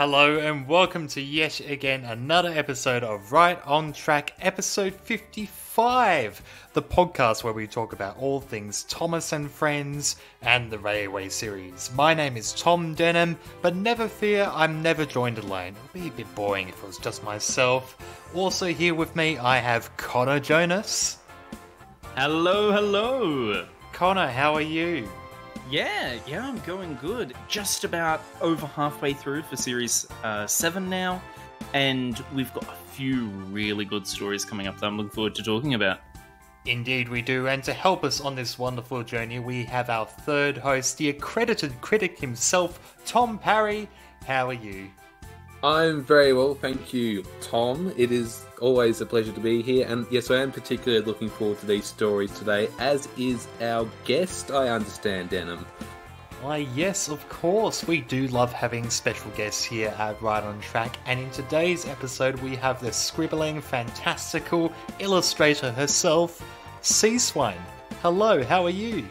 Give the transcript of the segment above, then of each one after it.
Hello and welcome to yet again another episode of Right on Track, episode 55, the podcast where we talk about all things Thomas and Friends and the Railway series. My name is Tom Denham, but never fear, I'm never joined alone. It would be a bit boring if it was just myself. Also, here with me, I have Connor Jonas. Hello, hello. Connor, how are you? Yeah, yeah, I'm going good. Just about over halfway through for series uh, seven now, and we've got a few really good stories coming up that I'm looking forward to talking about. Indeed, we do. And to help us on this wonderful journey, we have our third host, the accredited critic himself, Tom Parry. How are you? I'm very well, thank you, Tom. It is always a pleasure to be here, and yes, I am particularly looking forward to these stories today, as is our guest, I understand, Denham. Why, yes, of course. We do love having special guests here at Right on Track, and in today's episode, we have the scribbling, fantastical illustrator herself, Sea Swine. Hello, how are you?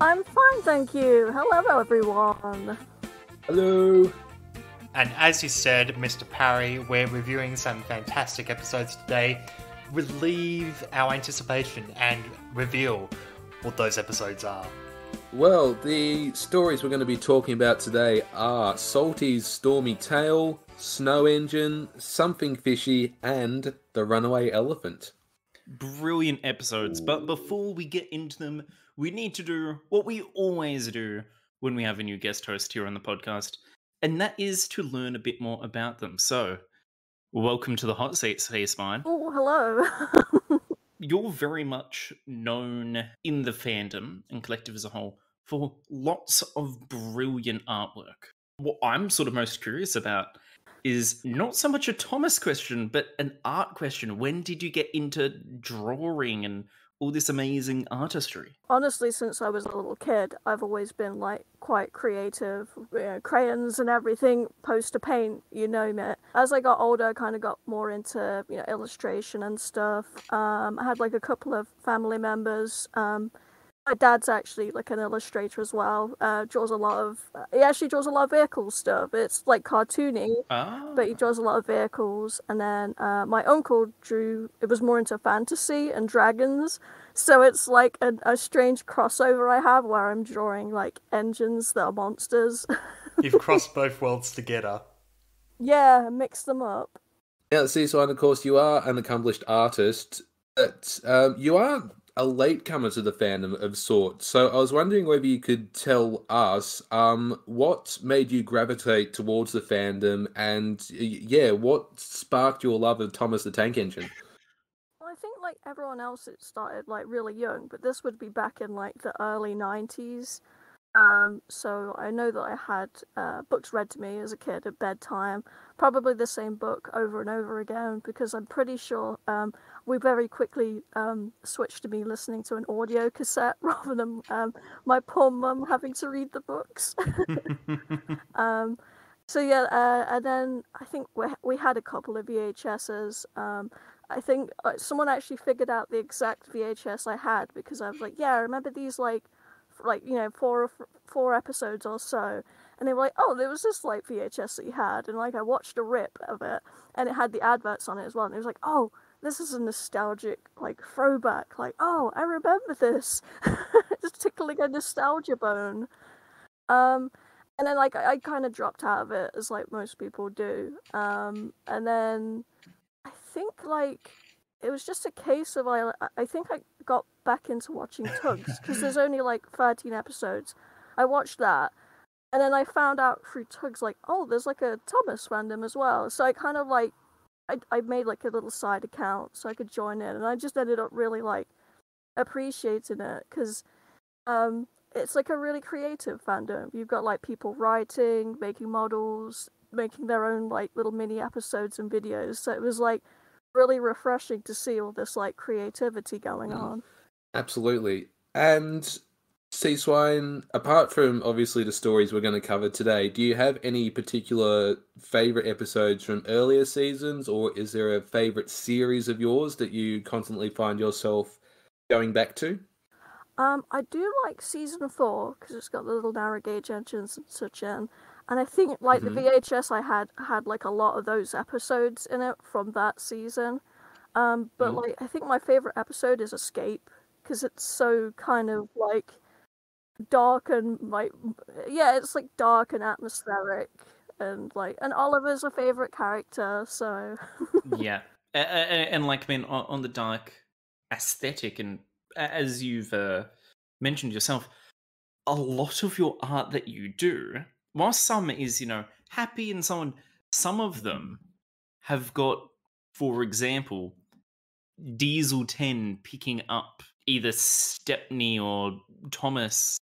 I'm fine, thank you. Hello, everyone. Hello. And as you said, Mr. Parry, we're reviewing some fantastic episodes today. Relieve our anticipation and reveal what those episodes are. Well, the stories we're going to be talking about today are Salty's Stormy Tale, Snow Engine, Something Fishy, and The Runaway Elephant. Brilliant episodes, but before we get into them, we need to do what we always do when we have a new guest host here on the podcast and that is to learn a bit more about them. So, welcome to the hot seat, Sea Swine. Oh, hello. You're very much known in the fandom and collective as a whole for lots of brilliant artwork. What I'm sort of most curious about is not so much a Thomas question, but an art question. When did you get into drawing and all this amazing artistry? Honestly, since I was a little kid, I've always been like quite creative, you know, crayons and everything, poster paint, you name it. As I got older, I kind of got more into you know illustration and stuff. Um, I had like a couple of family members. Um, my dad's actually like an illustrator as well. Uh, draws a lot of. Uh, he actually draws a lot of vehicle stuff. It's like cartoony, ah. but he draws a lot of vehicles. And then uh, my uncle drew. It was more into fantasy and dragons. So it's like a, a strange crossover I have where I'm drawing like engines that are monsters. You've crossed both worlds together. Yeah, mix them up. Yeah, see, so and of course you are an accomplished artist, but um, you are a latecomer to the fandom of sorts. So I was wondering whether you could tell us um, what made you gravitate towards the fandom, and yeah, what sparked your love of Thomas the Tank Engine. Well, I think like everyone else, it started like really young, but this would be back in like the early '90s. Um, so I know that I had uh, books read to me as a kid at bedtime, probably the same book over and over again, because I'm pretty sure um, we very quickly um, switched to me listening to an audio cassette rather than um, my poor mum having to read the books. um, so yeah, uh, and then I think we we had a couple of VHSs. Um, I think uh, someone actually figured out the exact VHS I had because I was like, yeah, I remember these like, like you know, four four episodes or so. And they were like, "Oh, there was this like VHS that you had," and like I watched a rip of it, and it had the adverts on it as well. And it was like, "Oh, this is a nostalgic like throwback like oh i remember this. Just tickling a nostalgia bone. Um and then like i, I kind of dropped out of it as like most people do. Um and then i think like it was just a case of i i think i got back into watching tugs because there's only like 13 episodes. I watched that and then i found out through tugs like oh there's like a thomas fandom as well. So i kind of like I, I made like a little side account so I could join in, and I just ended up really like appreciating it because um, it's like a really creative fandom. You've got like people writing, making models, making their own like little mini episodes and videos. So it was like really refreshing to see all this like creativity going mm. on. Absolutely. And Sea Swine, apart from obviously the stories we're going to cover today, do you have any particular favorite episodes from earlier seasons, or is there a favorite series of yours that you constantly find yourself going back to? Um, I do like season four because it's got the little narrow gauge engines and such in. and I think like Mhm. the VHS I had had like a lot of those episodes in it from that season. Um, but Mhm. like I think my favorite episode is Escape because it's so kind of like dark and like yeah, it's like dark and atmospheric and like and Oliver's a favorite character, so yeah, a- and like I mean, on, on the dark aesthetic, and as you've uh, mentioned yourself, a lot of your art that you do, while some is you know happy and so on, some of them have got, for example, Diesel Ten picking up either Stepney or Thomas.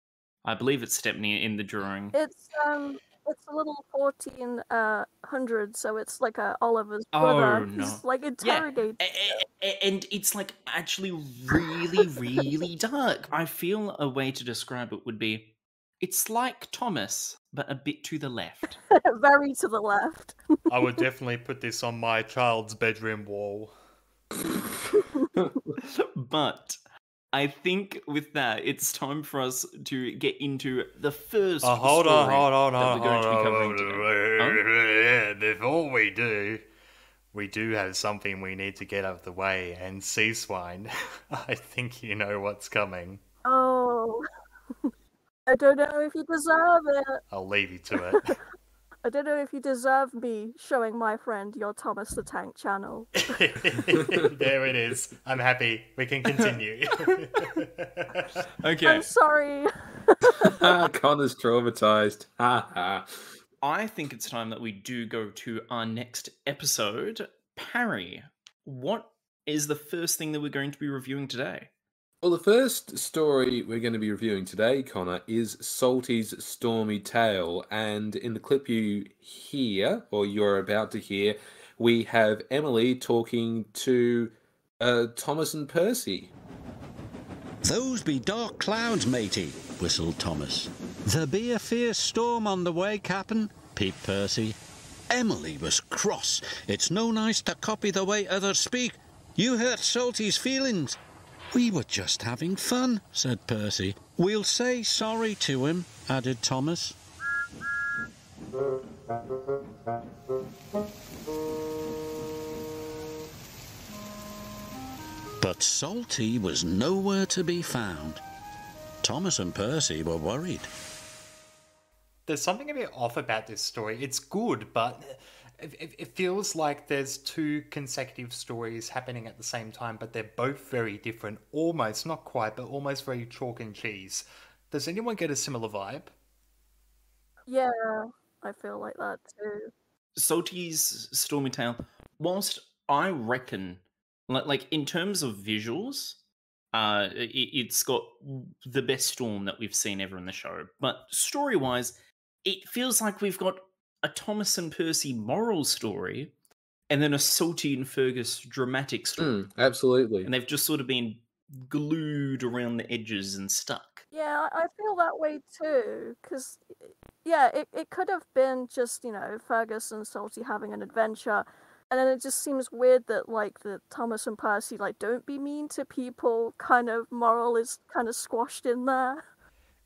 I believe it's Stepney in the drawing. it's um it's a little fourteen uh hundred, so it's like a Oliver's Oh, brother. no. He's like Yeah, interrogating. a- a- a- and it's like actually really, really dark. I feel a way to describe it would be it's like Thomas, but a bit to the left. very to the left. I would definitely put this on my child's bedroom wall. but I think with that, it's time for us to get into the first. Oh, hold on, story hold on, hold we're on, hold on. today. Yeah, before we do, we do have something we need to get out of the way. And Sea Swine, I think you know what's coming. Oh, I don't know if you deserve it. I'll leave you to it. I don't know if you deserve me showing my friend your Thomas the Tank channel. there it is. I'm happy. We can continue. Okay. I'm sorry. Connor's traumatized. Ha ha. I think it's time that we do go to our next episode. Parry, what is the first thing that we're going to be reviewing today? Well, the first story we're going to be reviewing today, Connor, is Salty's Stormy Tale. And in the clip you hear, or you're about to hear, we have Emily talking to uh, Thomas and Percy. Those be dark clouds, matey, whistled Thomas. There be a fierce storm on the way, Cap'n, peeped Percy. Emily was cross. It's no nice to copy the way others speak. You hurt Salty's feelings. We were just having fun, said Percy. We'll say sorry to him, added Thomas. But Salty was nowhere to be found. Thomas and Percy were worried. there's something a bit off about this story. It's good, but it, it, it feels like there's two consecutive stories happening at the same time, but they're both very different. Almost, not quite, but almost very chalk and cheese. Does anyone get a similar vibe? Yeah, I feel like that too. Salty's Stormy Tale, whilst I reckon, like, like in terms of visuals, uh, it, it's got the best storm that we've seen ever in the show. But story wise, it feels like we've got a Thomas and Percy moral story and then a Salty and Fergus dramatic story. Mm, absolutely. And they've just sort of been glued around the edges and stuck. Yeah, I I feel that way too. Because, yeah, it, it could have been just, you know, Fergus and Salty having an adventure. And then it just seems weird that, like, the Thomas and Percy, like, don't be mean to people kind of moral is kind of squashed in there.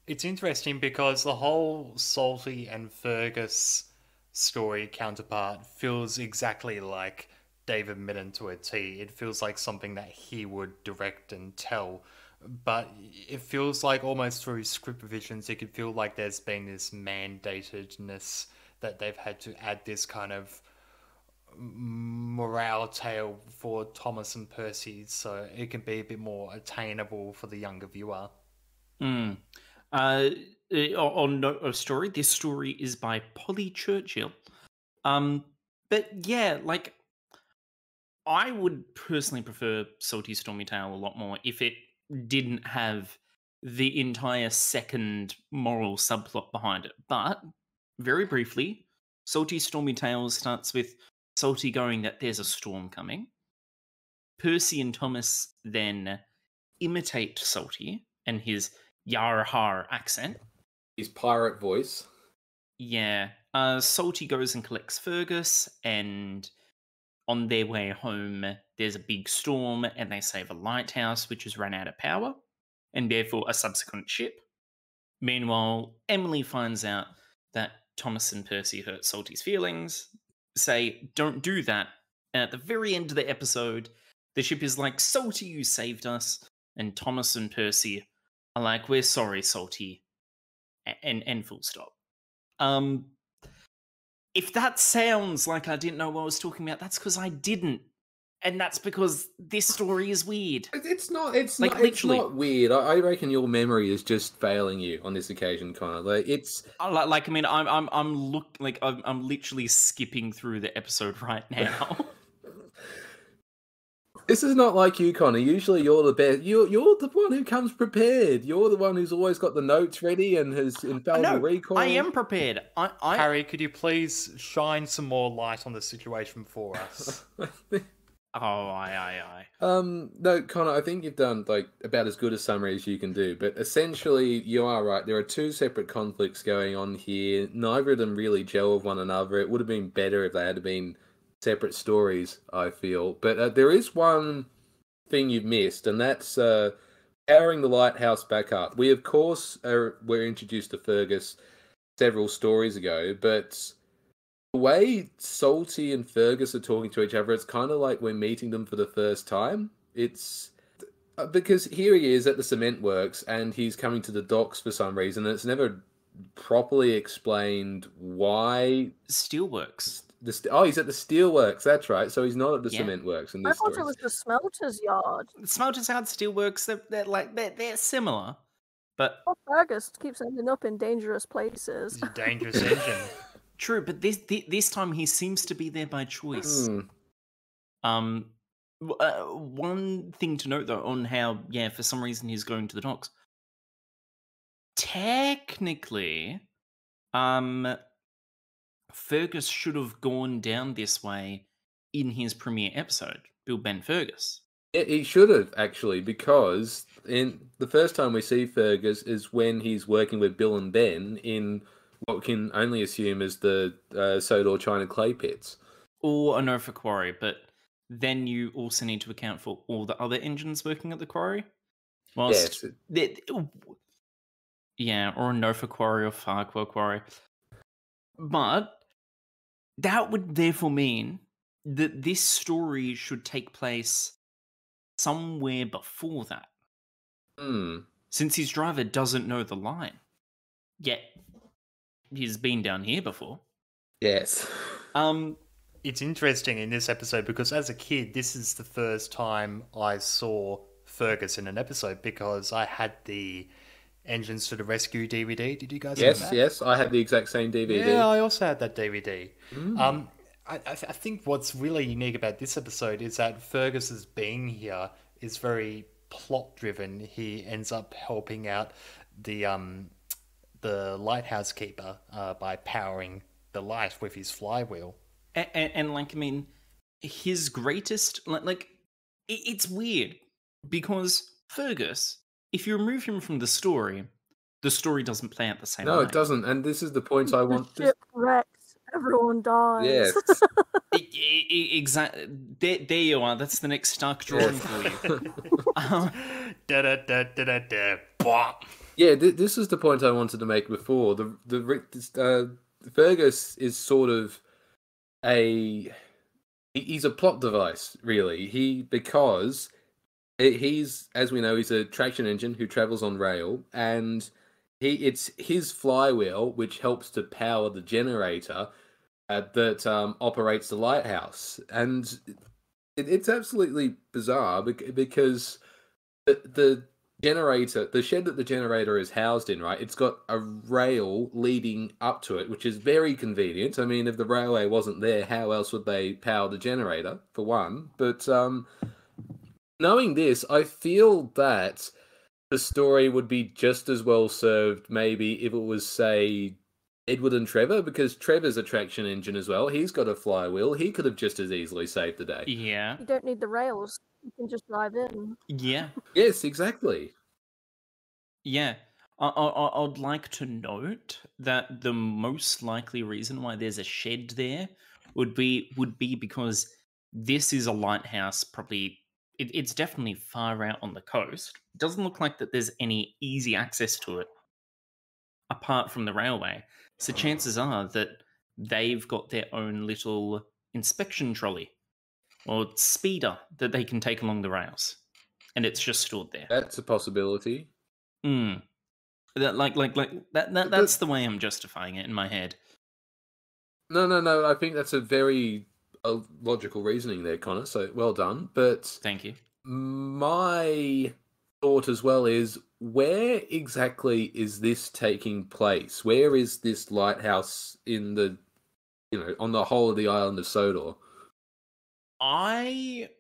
It's interesting because the whole Salty and Fergus story counterpart feels exactly like David Mitton to a T. It feels like something that he would direct and tell. But it feels like almost through script revisions, it could feel like there's been this mandatedness that they've had to add this kind of morale tale for Thomas and Percy so it can be a bit more attainable for the younger viewer. Mm. Uh, uh, on note of story, this story is by Polly Churchill. Um, but yeah, like I would personally prefer Salty Stormy Tale a lot more if it didn't have the entire second moral subplot behind it. But very briefly, Salty Stormy Tale starts with Salty going that there's a storm coming. Percy and Thomas then imitate Salty and his Yarhar accent. His pirate voice. Yeah. Uh, Salty goes and collects Fergus, and on their way home, there's a big storm, and they save a lighthouse which has run out of power, and therefore a subsequent ship. Meanwhile, Emily finds out that Thomas and Percy hurt Salty's feelings, say, don't do that. And at the very end of the episode, the ship is like, Salty, you saved us. And Thomas and Percy are like, we're sorry, Salty. And, and full stop. Um, if that sounds like I didn't know what I was talking about, that's because I didn't. And that's because this story is weird. It's not. It's Like, not. It's literally- not weird. I, I reckon your memory is just failing you on this occasion, Connor. Like it's. Like I mean, I'm I'm I'm look like I'm I'm literally skipping through the episode right now. This is not like you, Connor. Usually, you're the best. You're you're the one who comes prepared. You're the one who's always got the notes ready and has infallible no, recall. I am prepared. I I Parry, could you please shine some more light on the situation for us? oh I I I. Um, no, Connor, I think you've done like about as good a summary as you can do. But essentially, you are right. There are two separate conflicts going on here. Neither of them really gel with one another. It would have been better if they had been separate stories. I feel, but uh, there is one thing you've missed, and that's uh, powering the lighthouse back up. We, of course, are, were introduced to Fergus several stories ago, but the way Salty and Fergus are talking to each other, it's kind of like we're meeting them for the first time. It's uh, because here he is at the cement works and he's coming to the docks for some reason, and it's never properly explained why. Steelworks. The st- oh, he's at the steelworks. That's right. So he's not at the Yeah. cement works in I this thought story. it was the smelter's yard. Smelters Yard, Steelworks. They're, they're like they're, they're similar, but Well, Fergus keeps ending up in dangerous places. A dangerous engine. true. But this this time he seems to be there by choice. Hmm. Um, uh, one thing to note though on how yeah for some reason he's going to the docks. Technically, um, Fergus should have gone down this way in his premiere episode. Bill Ben Fergus. He should have actually, because in the first time we see Fergus is when he's working with Bill and Ben in what we can only assume is the uh, Sodor China clay pits. or a Norfolk quarry, but then you also need to account for all the other engines working at the quarry. Whilst Yes, yeah, or a Norfolk quarry or Farquhar quarry. But that would therefore mean that this story should take place somewhere before that, Hmm. since his driver doesn't know the line. Yet he's been down here before. Yes. Um, it's interesting in this episode because as a kid, this is the first time I saw Fergus in an episode because I had the Engines to the Rescue DVD. Did you guys? Yes, that? yes. I had the exact same DVD. Yeah, I also had that DVD. Mm. Um, I, I, th- I think what's really unique about this episode is that Fergus's being here is very plot driven. He ends up helping out the um, the lighthouse keeper uh, by powering the light with his flywheel. and, and, and like I mean, his greatest like, like it, it's weird because Fergus, if you remove him from the story, the story doesn't play out the same No, way. it doesn't. And this is the point I want. to... wrecks. Everyone dies. Yes. Exactly. There, there you are. That's the next Stark drawing for you. Um, da da da da da da. Bop. Yeah, th- this is the point I wanted to make before. The the uh, Fergus is sort of a he's a plot device, really. He because he- he's as we know he's a traction engine who travels on rail, and he it's his flywheel which helps to power the generator uh, that um, operates the lighthouse, and it, it's absolutely bizarre because the the generator, the shed that the generator is housed in, right? It's got a rail leading up to it, which is very convenient. I mean, if the railway wasn't there, how else would they power the generator, for one? But um, knowing this, I feel that the story would be just as well served, maybe, if it was, say, Edward and Trevor, because Trevor's a traction engine as well. He's got a flywheel. He could have just as easily saved the day. yeah. You don't need the rails. You can just drive in. Yeah. Yes, exactly. Yeah. I, I, I'd like to note that the most likely reason why there's a shed there would be would be because this is a lighthouse. Probably, it, it's definitely far out on the coast. It doesn't look like that there's any easy access to it apart from the railway. So chances are that they've got their own little inspection trolley or speeder that they can take along the rails, and it's just stored there. That's a possibility. Mm. That like like like that, that that's the way I'm justifying it in my head. No, no, no. I think that's a very logical reasoning there, Connor. So well done. But Thank you. my thought as well is where exactly is this taking place? Where is this lighthouse in the, you know, on the whole of the island of Sodor? I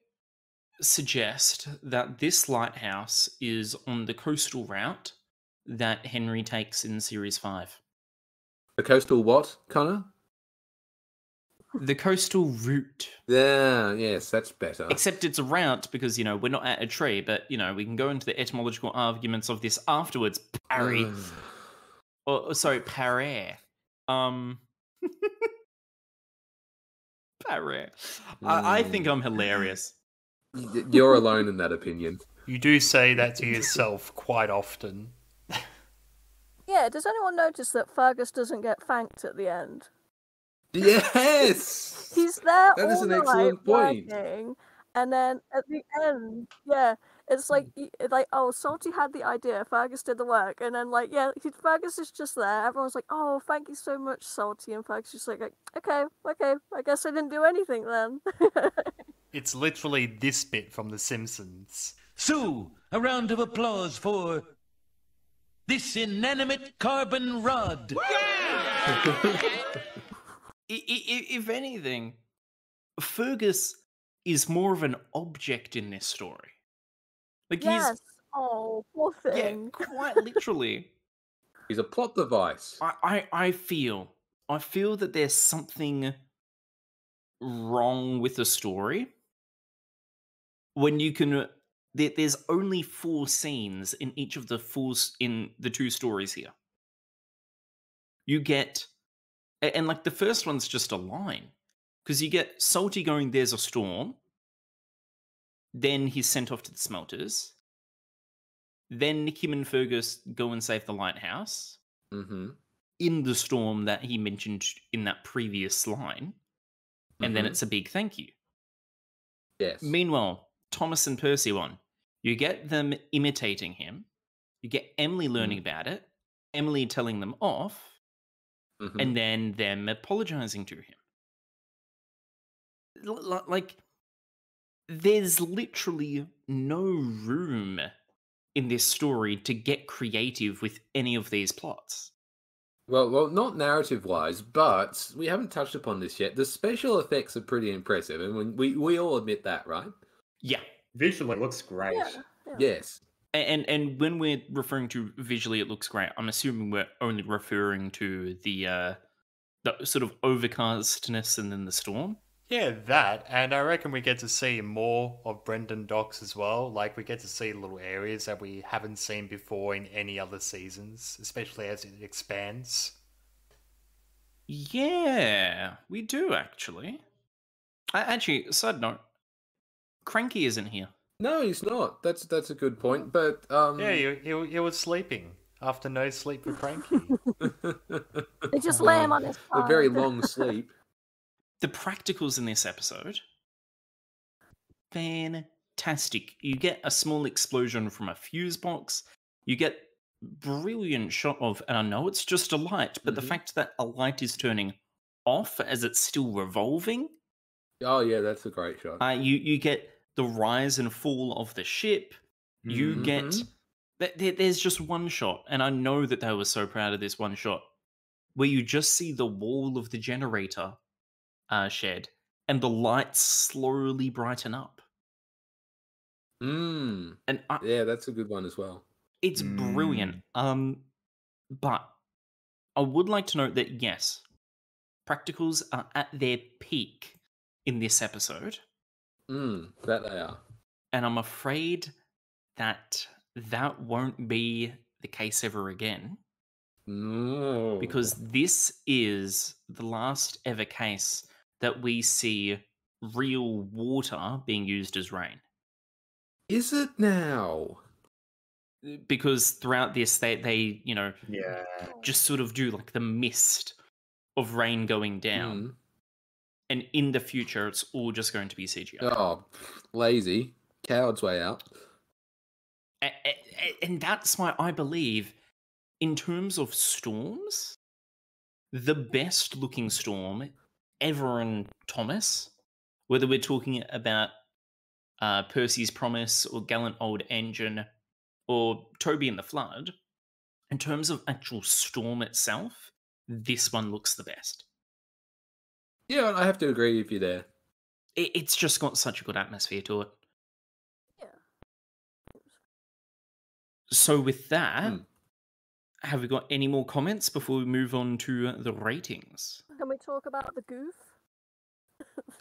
suggest that this lighthouse is on the coastal route that Henry takes in series 5. The coastal what, Connor? The coastal route. Yeah, yes, that's better. Except it's a route because, you know, we're not at a tree, but, you know, we can go into the etymological arguments of this afterwards. Parry. Or, or sorry, paré. Um. paré. I, I think. I'm hilarious. You're alone in that opinion. You do say that to yourself quite often. Yeah, does anyone notice that Fergus doesn't get thanked at the end? Yes. He's there That all is an night excellent point. working, and then at the end, yeah, it's like hmm. y- like oh, Salty had the idea, Fergus did the work, and then like yeah, he, Fergus is just there. Everyone's like, oh, thank you so much, Salty, and Fergus is like, okay, okay, I guess I didn't do anything then. It's literally this bit from The Simpsons. So, a round of applause for this inanimate carbon rod. I- I- i- if anything, Fergus is more of an object in this story. Like yes. Oh, poor he's yeah, thing. quite literally. He's a plot device. I, I I feel I feel that there's something wrong with the story when you can uh, there, there's only four scenes in each of the four in the two stories here you get a- and like the first one's just a line because you get salty going there's a storm then he's sent off to the smelters then him and fergus go and save the lighthouse Mm-hmm. in the storm that he mentioned in that previous line, and then Mhm. it's a big thank you. Yes. Meanwhile, Thomas and Percy one, you get them imitating him, you get Emily learning about it, Emily telling them off, Mhm. and then them apologizing to him. L- l- like, there's literally no room in this story to get creative with any of these plots. Well, well, not narrative wise, but we haven't touched upon this yet. The special effects are pretty impressive, and when we we all admit that, right? Yeah, Visually, it looks great. Yeah, yeah. Yes. And and when we're referring to visually, it looks great. I'm assuming we're only referring to the uh, the sort of overcastness and then the storm. Yeah, that, and I reckon we get to see more of Brendam Docks as well. Like we get to see little areas that we haven't seen before in any other seasons, especially as it expands. Yeah, we do actually. I, actually, side note, Cranky isn't here. No, he's not. That's that's a good point. But um, Yeah, he, he, he was sleeping after no sleep for Cranky. They just lay him on his a very long sleep. The practicals in this episode, fantastic. You get a small explosion from a fuse box. You get brilliant shot of, and I know it's just a light, but the Mhm. fact that a light is turning off as it's still revolving. Oh yeah, that's a great shot. Uh, you you get the rise and fall of the ship. You get Mhm. there- there's just one shot, and I know that they were so proud of this one shot, where you just see the wall of the generator uh, shed, and the lights slowly brighten up, Mm. and I, Yeah, that's a good one as well. it's brilliant. Um, but I would like to note that yes, practicals are at their peak in this episode. Mm, that they are. and I'm afraid that that won't be the case ever again No. because this is the last ever case that we see real water being used as rain. is it now? because throughout this they they you know Yeah. just sort of do like the mist of rain going down, Mm. And in the future it's all just going to be CGI. Oh, lazy. Coward's way out. A- a- a- and that's why I believe, in terms of storms, the best looking storm ever in Thomas, whether we're talking about uh, Percy's Promise or Gallant Old Engine or Toby and the Flood, in terms of actual storm itself, this one looks the best. Yeah, I have to agree with you there. It, it's just got such a good atmosphere to it. Yeah. So, with that, Hmm. have we got any more comments before we move on to the ratings? Can we talk about the goof?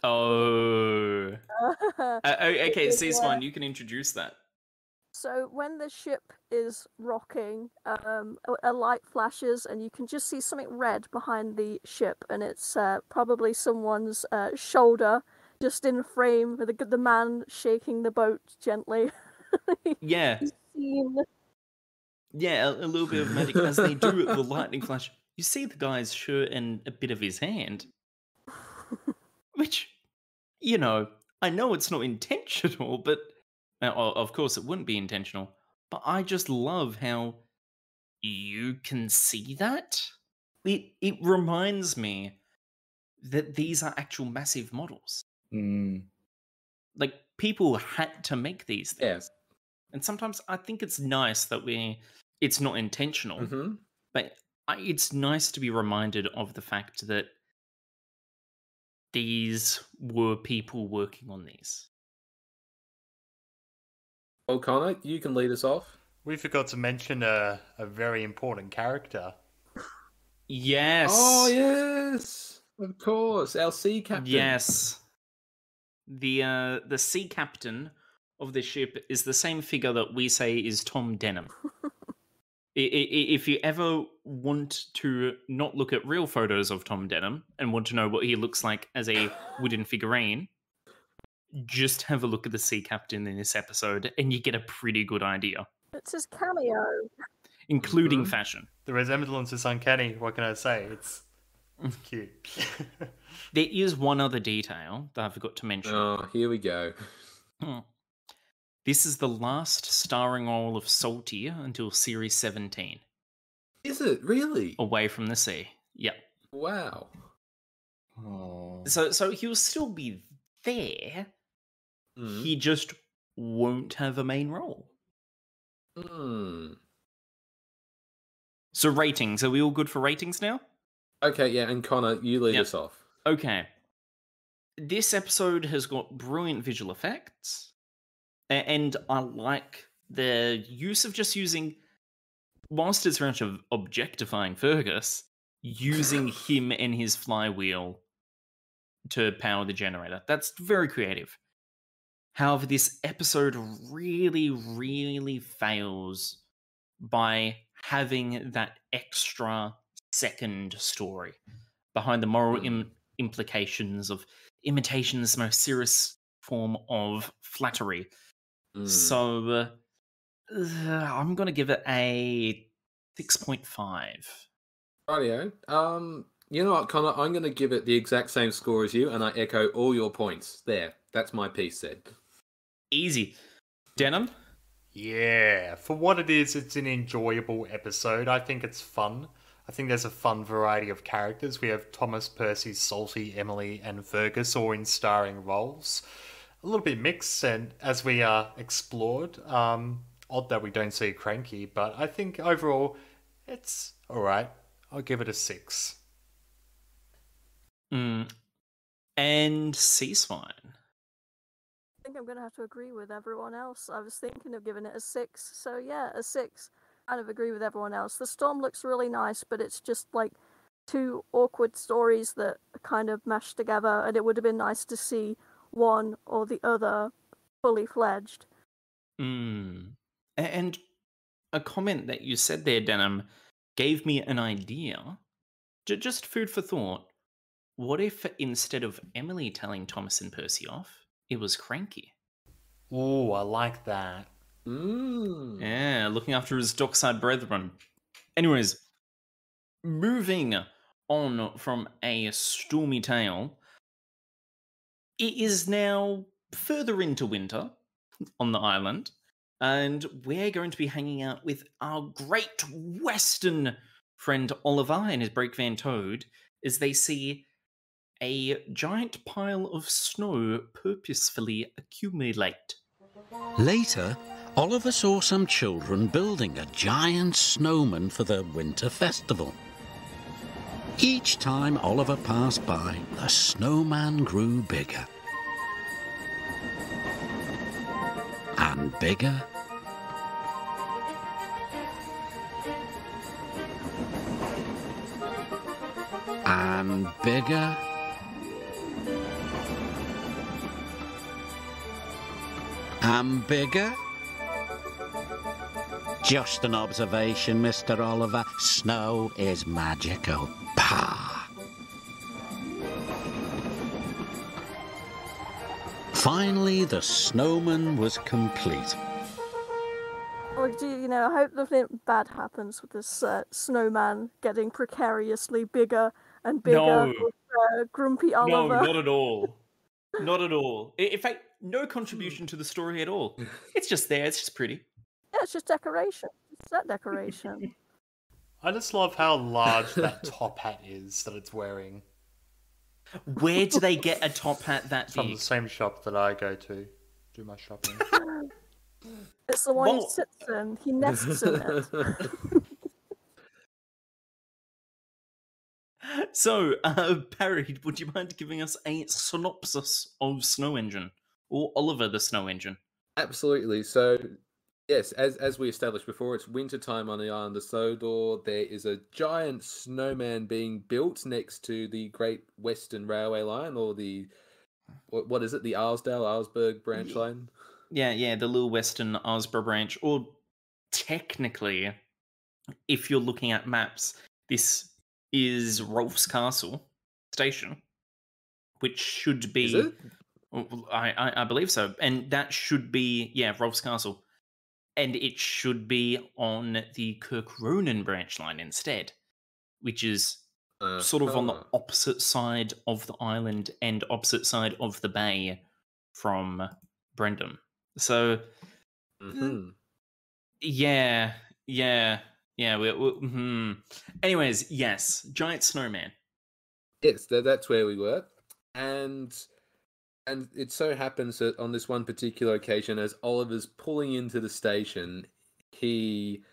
Oh. Uh, okay, Because, Sea Swine, you can introduce that. So when the ship is rocking, um, a- a light flashes, and you can just see something red behind the ship, and it's uh, probably someone's uh, shoulder, just in frame with the the man shaking the boat gently. Yeah, yeah, a, a little bit of magic as they do the lightning flash. You see the guy's shirt and a bit of his hand, which, you know, I know it's not intentional, but o- of course it wouldn't be intentional. But I just love how you can see that. It it reminds me that these are actual massive models. Mm. Like people had to make these things. Yes. And sometimes I think it's nice that we it's not intentional, hmm but I, it's nice to be reminded of the fact that these were people working on these. Well, Connor, you can lead us off. We forgot to mention a, a very important character. Yes. Oh yes, of course, our sea captain. Yes. The uh the sea captain of the ship is the same figure that we say is Tom Denham. I- i- i- if you ever want to not look at real photos of Tom Denham and want to know what he looks like as a wooden figurine, just have a look at the sea captain in this episode and you get a pretty good idea, It's his cameo. including Mhm. fashion. The resemblance is uncanny. What can I say? It's, it's cute. There is one other detail that I forgot to mention. Oh, here we go. Hmm. This is the last starring role of Salty until series 17, Is it really? Away from the Sea. Yep. Wow. oh. So so he'll still be there. Mm. He just won't have a main role. Mm. So ratings, are we all good for ratings now? Okay, yeah, and Connor, you lead us off. Okay. This episode has got brilliant visual effects, and I like the use of just using, whilst it's very much of objectifying Fergus, using him and his flywheel to power the generator. That's very creative. However, this episode really, really fails by having that extra second story behind the moral Hmm. Im- implications of imitation is the most serious form of flattery. Mm. So uh, uh, I'm going to give it a 6.5. Rightio. Um, you know what, Connor? I'm going to give it the exact same score as you, and I echo all your points. There, that's my piece said. Easy. Denham? Yeah, for what it is, it's an enjoyable episode. I think it's fun. I think there's a fun variety of characters. We have Thomas, Percy, Salty, Emily, and Fergus all in starring roles. A little bit mixed, and as we uh, explored, um, odd that we don't see Cranky, but I think overall it's all right. I'll give it a six. Mm. And Sea Swine. Think I'm gonna have to agree with everyone else. I was thinking of giving it a six, so yeah, a six. Kind of agree with everyone else. The storm looks really nice, but it's just like two awkward stories that kind of meshed together, and it would have been nice to see one or the other fully fledged. Mm. And a comment that you said there, Denham, gave me an idea. Just food for thought. What if instead of Emily telling Thomas and Percy off, it was Cranky? Ooh, I like that. Mm. Yeah, looking after his dockside brethren. Anyways, moving on from a stormy tale, it is now further into winter on the island, and we're going to be hanging out with our great Western friend Oliver and his brake van Toad as they see a giant pile of snow purposefully accumulate. Later, Oliver saw some children building a giant snowman for the winter festival. Each time Oliver passed by, the snowman grew bigger. And bigger. And bigger. And bigger. Just an observation, Mr. Oliver. Snow is magical. Pah! Finally, the snowman was complete. Or do you know? I hope nothing bad happens with this uh, snowman getting precariously bigger and bigger. No. with, uh, grumpy No, Oliver. not at all. Not at all. In fact, no contribution to the story at all. It's just there. It's just pretty. Yeah, it's just decoration. It's that decoration. I just love how large that top hat is that it's wearing. Where do they get a top hat that It's from the same shop that I go to do my shopping. it's the one Well- he sits in. He nests in it. So, uh, Parry, would you mind giving us a synopsis of Snow Engine or Oliver the Snow Engine? Absolutely. So, yes, as as we established before, it's winter time on the island of Sodor. There is a giant snowman being built next to the Great Western Railway Line, or the what, what is it? The Arlesdale Arlesburgh branch Ye- line. Yeah, yeah, the Little Western Arlesburgh branch, or technically, if you're looking at maps, this is Rolf's Castle station, which should be. Oh, I, I I believe so, and that should be yeah Rolf's Castle, and it should be on the Kirk Ronan branch line instead, which is sort of on the opposite side of the island and opposite side of the bay from Brendam. So Mhm. yeah, yeah, yeah. We, we, hmm. Anyways, yes, giant snowman. Yes, that's where we were, and and it so happens that on this one particular occasion, as Oliver's pulling into the station, he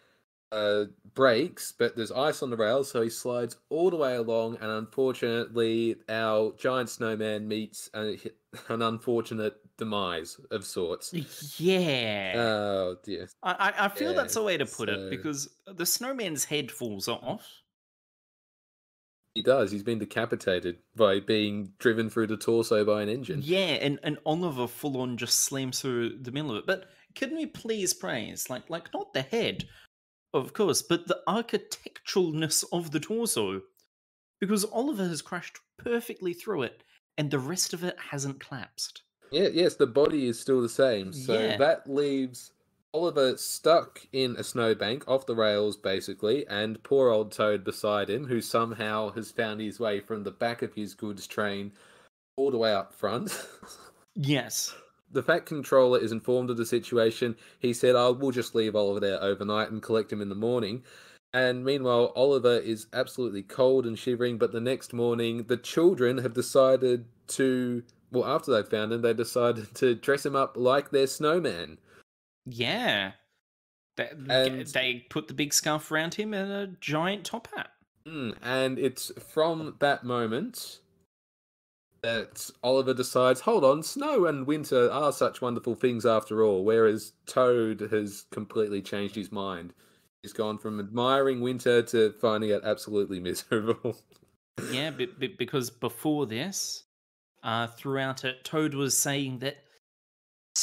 uh, breaks, but there's ice on the rails, so he slides all the way along, and unfortunately, our giant snowman meets a, an unfortunate demise of sorts. Yeah. Oh dear. I, I I feel yeah, that's a way to put it because the snowman's head falls off. He does. He's been decapitated by being driven through the torso by an engine. Yeah, and, and Oliver full on just slams through the middle of it. But can we please praise, like, like not the head, of course, but the architecturalness of the torso? Because Oliver has crashed perfectly through it, and the rest of it hasn't collapsed. Yeah, yes, the body is still the same. So Yeah. that leaves Oliver stuck in a snowbank off the rails, basically, and poor old Toad beside him, who somehow has found his way from the back of his goods train all the way up front. Yes. the Fat Controller is informed of the situation. He said, "Oh, we'll just leave Oliver there overnight and collect him in the morning." And meanwhile, Oliver is absolutely cold and shivering. But the next morning, the children have decided to. Well, after they found him, they decided to dress him up like their snowman. Yeah. They, And- they put the big scarf around him and a giant top hat. Mm, and it's from that moment that Oliver decides, hold on, snow and winter are such wonderful things after all. Whereas Toad has completely changed his mind. He's gone from admiring winter to finding it absolutely miserable. Yeah, be- be- because before this, uh, throughout it, Toad was saying that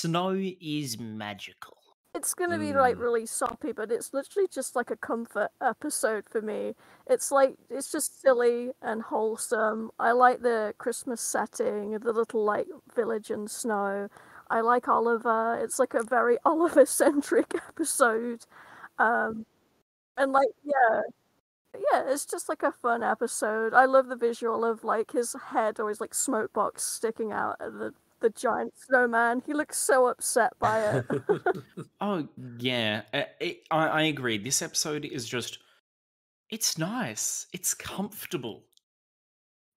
snow is magical. It's gonna be like Mm. really soppy, but it's literally just like a comfort episode for me. It's like it's just silly and wholesome. I like the Christmas setting, the little like village and snow. I like Oliver. It's like a very Oliver centric episode. Um, and like yeah, yeah, it's just like a fun episode. I love the visual of like his head always like smoke box sticking out at the the giant snowman. He looks so upset by it. Oh yeah, uh, it, I, I agree. This episode is just, it's nice. It's comfortable.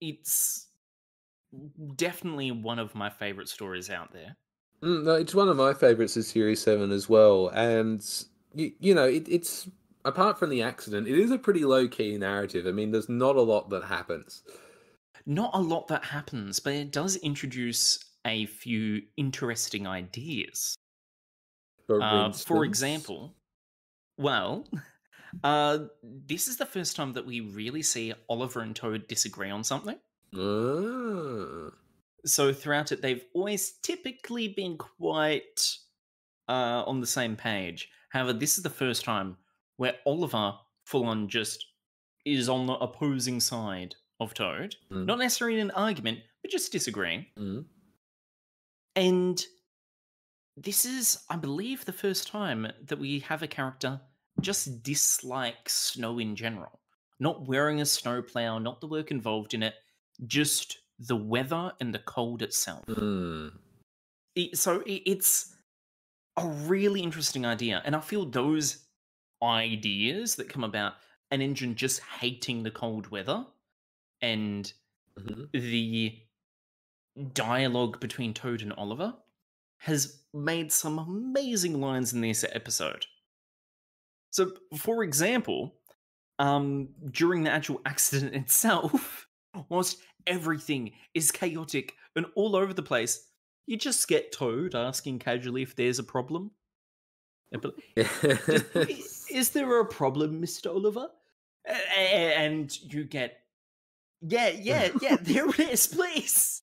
It's definitely one of my favorite stories out there. Mm, no, it's one of my favorites of Series 7 as well. And, you, you know, it, it's, apart from the accident, it is a pretty low key narrative. I mean, there's not a lot that happens. Not a lot that happens, but it does introduce a few interesting ideas. For, Uh, for example, well, uh, this is the first time that we really see Oliver and Toad disagree on something. Ah. So throughout it, they've always typically been quite uh, on the same page. However, this is the first time where Oliver full on just is on the opposing side of Toad. Mm. Not necessarily in an argument, but just disagreeing. Mm. And this is, I believe, the first time that we have a character just dislike snow in general. Not wearing a snowplow, not the work involved in it, just the weather and the cold itself. Mm. So it, it's a really interesting idea. And I feel those ideas that come about an engine just hating the cold weather and Mhm. the dialogue between Toad and Oliver has made some amazing lines in this episode. So, for example, um, during the actual accident itself, whilst everything is chaotic and all over the place, you just get Toad asking casually if there's a problem. And be like, just, "I- is there a problem, Mr. Oliver? And you get, yeah, yeah, yeah, there it is, please.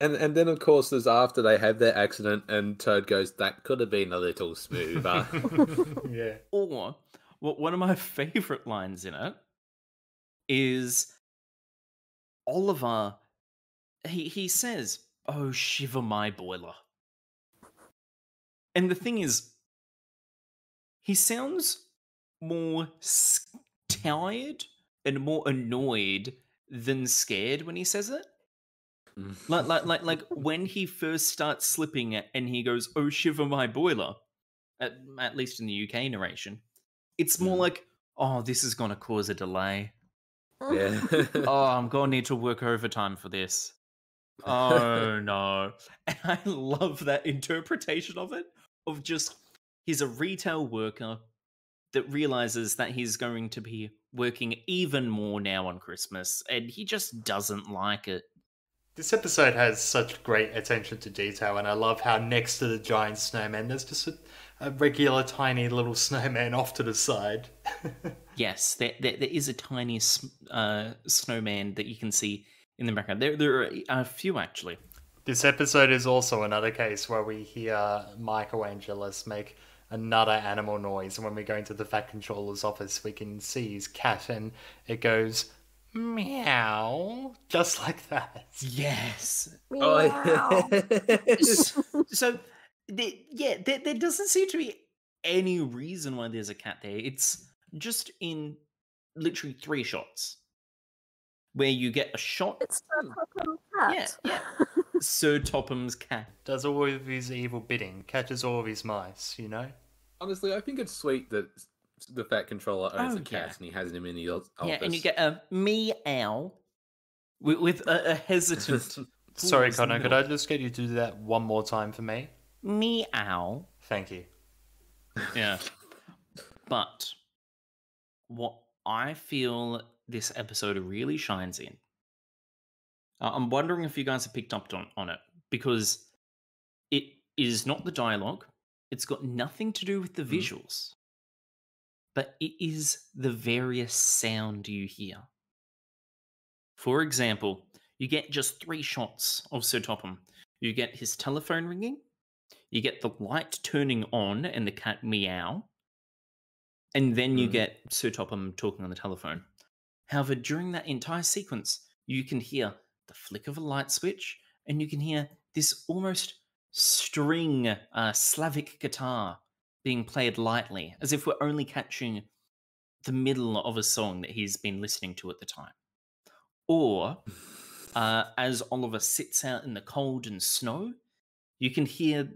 And and then of course there's after they have their accident and Toad goes, That could have been a little smoother. yeah. Or what one of my favorite lines in it is Oliver. He he says, "Oh shiver my boiler," and the thing is, he sounds more tired and more annoyed than scared when he says it. Like, like, like, like when he first starts slipping and he goes, "Oh shiver my boiler," at, at least in the UK narration, it's more Mhm. like, "Oh, this is gonna cause a delay. yeah. Oh, I'm gonna need to work overtime for this. Oh no!" And I love that interpretation of it. Of just he's a retail worker that realizes that he's going to be working even more now on Christmas, and he just doesn't like it. This episode has such great attention to detail, and I love how next to the giant snowman, there's just a, a regular tiny little snowman off to the side. Yes, there, there, there is a tiny uh, snowman that you can see in the background. There, there are a few actually. this episode is also another case where we hear Michael Angelis make another animal noise, and when we go into the Fat Controller's office, we can see his cat, and it goes meow, just like that. Yes. Meow. S- so, there, yeah, there, there doesn't seem to be any reason why there's a cat there. It's just in literally three shots where you get a shot. it's the Pokemon cat. Yeah, Sir Topham's cat. Does all of his evil bidding, catches all of his mice, you know? Honestly, I think it's sweet that the Fat Controller owns Oh, a cat yeah. and he has him in the o- office. Yeah, and you get a meow with, with a, a hesitant. Sorry, pause Connor, could. I just get you to do that one more time for me? meow. Thank you. Yeah. But what I feel this episode really shines in, uh, I'm wondering if you guys have picked up on, on it because it is not the dialogue, it's got nothing to do with the Mhm. visuals, but it is the various sound you hear. For example, you get just three shots of Sir Topham. You get his telephone ringing, you get the light turning on and the cat meow, and then you Mhm. get Sir Topham talking on the telephone. However, during that entire sequence, you can hear the flick of a light switch, and you can hear this almost string uh, Slavic guitar being played lightly, as if we're only catching the middle of a song that he's been listening to at the time. Or uh, as Oliver sits out in the cold and snow, you can hear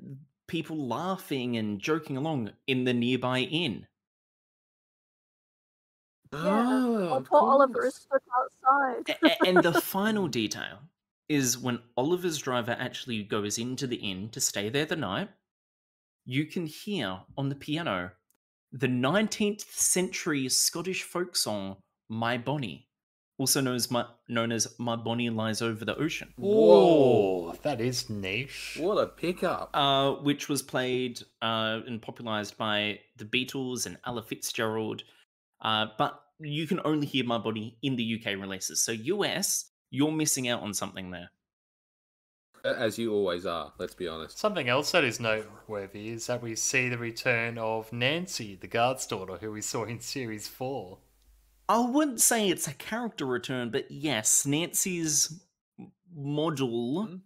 people laughing and joking along in the nearby inn. Yeah, Oh, Or of poor Oliver is stuck outside. A- a- and the final detail is when Oliver's driver actually goes into the inn to stay there the night, you can hear on the piano the 19th century Scottish folk song My Bonnie, also known as My, known as My Bonnie Lies Over the Ocean, Oh, that is niche. What a pickup. uh, which was played uh, and popularized by the Beatles and Ella Fitzgerald. Uh, but you can only hear My Bonnie in the UK releases. So, US, you're missing out on something there. As you always are, let's be honest. Something else that is noteworthy is that we see the return of Nancy, the guard's daughter, who we saw in series four. I wouldn't say it's a character return, but yes, Nancy's model Hmm?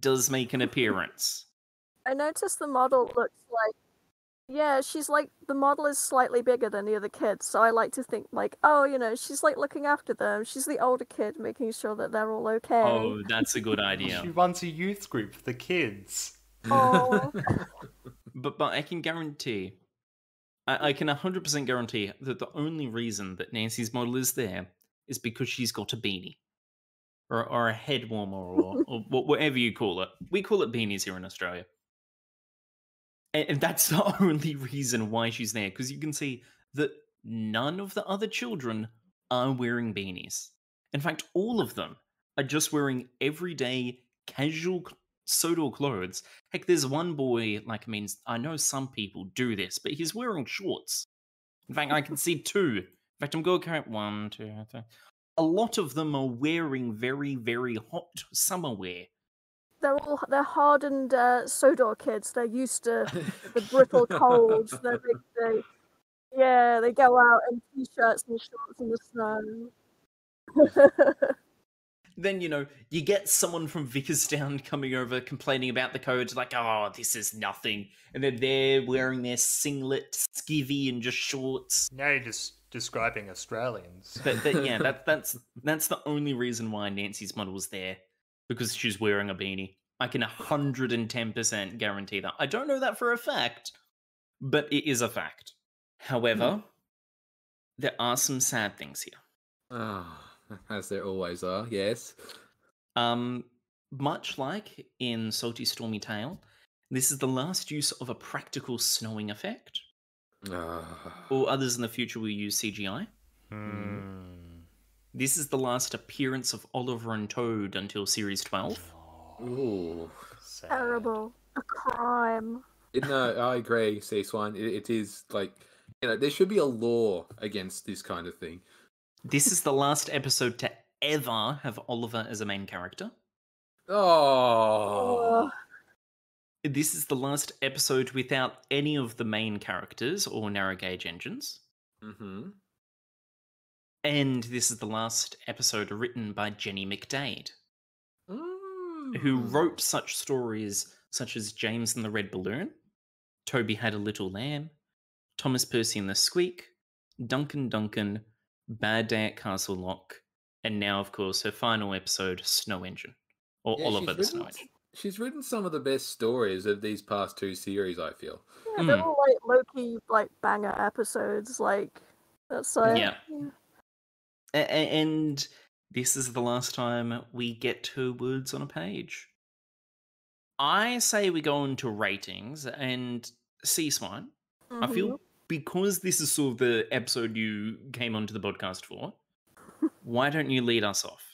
does make an appearance. I noticed the model looks like yeah, she's like the model is slightly bigger than the other kids, so I like to think like, oh, you know, she's like looking after them. She's the older kid, making sure that they're all okay. Oh, that's a good idea. She runs a youth group for the kids. Oh, But but I can guarantee, I, I can hundred percent guarantee that the only reason that Nancy's model is there is because she's got a beanie, or or a head warmer, or, or whatever you call it. We call it beanies here in Australia, and, that's the only reason why she's there. Because you can see that none of the other children are wearing beanies. In fact, all of them are just wearing everyday casual sodor clothes. Heck, there's one boy, like, I mean, I know some people do this, but he's wearing shorts. In fact, I can see two. In fact, I'm going to count one, two, three. A lot of them are wearing very, very hot summer wear. They're all they're hardened uh, Sodor kids. They're used to the brittle colds. They're big, they, yeah, they go out in t-shirts and shorts in the snow. Then, you know, you get someone from Vickerstown coming over complaining about the code, like, oh, this is nothing. And then they're wearing their singlet, skivvy, and just shorts. Now you're just describing Australians. But, but yeah, that, that's that's the only reason why Nancy's model was there because she's wearing a beanie. I can 110% guarantee that. I don't know that for a fact, but it is a fact. However, there are some sad things here. Ah, as there always are, yes. Um, much like in Salty Stormy Tale, this is the last use of a practical snowing effect. Ah. All others in the future will use CGI. Hmm. This is the last appearance of Oliver and Toad until Series 12. Ooh. Sad. Terrible, a crime. It- no, I agree, Sea Swine. It, it is like, you know, there should be a law against this kind of thing. This is the last episode to ever have Oliver as a main character. Oh. This is the last episode without any of the main characters or narrow gauge engines. Mm-hmm. And this is the last episode written by Jenny McDade. who wrote such stories such as James and the Red Balloon, Toby Had a Little Lamb, Thomas Percy and the Squeak, Dunkin Duncan, Bad Day at Castle Loch, and now, of course, her final episode, Snow Engine, or Yeah, Oliver she's the Snow written- Engine. She's written some of the best stories of these past two series, I feel. Yeah, they're Mm. all like Loki, like banger episodes. Like that's like Yeah. A- a- and this is the last time we get two words on a page. I say we go into ratings and Sea Swine. I Mhm. feel because this is sort of the episode you came onto the podcast for, why don't you lead us off?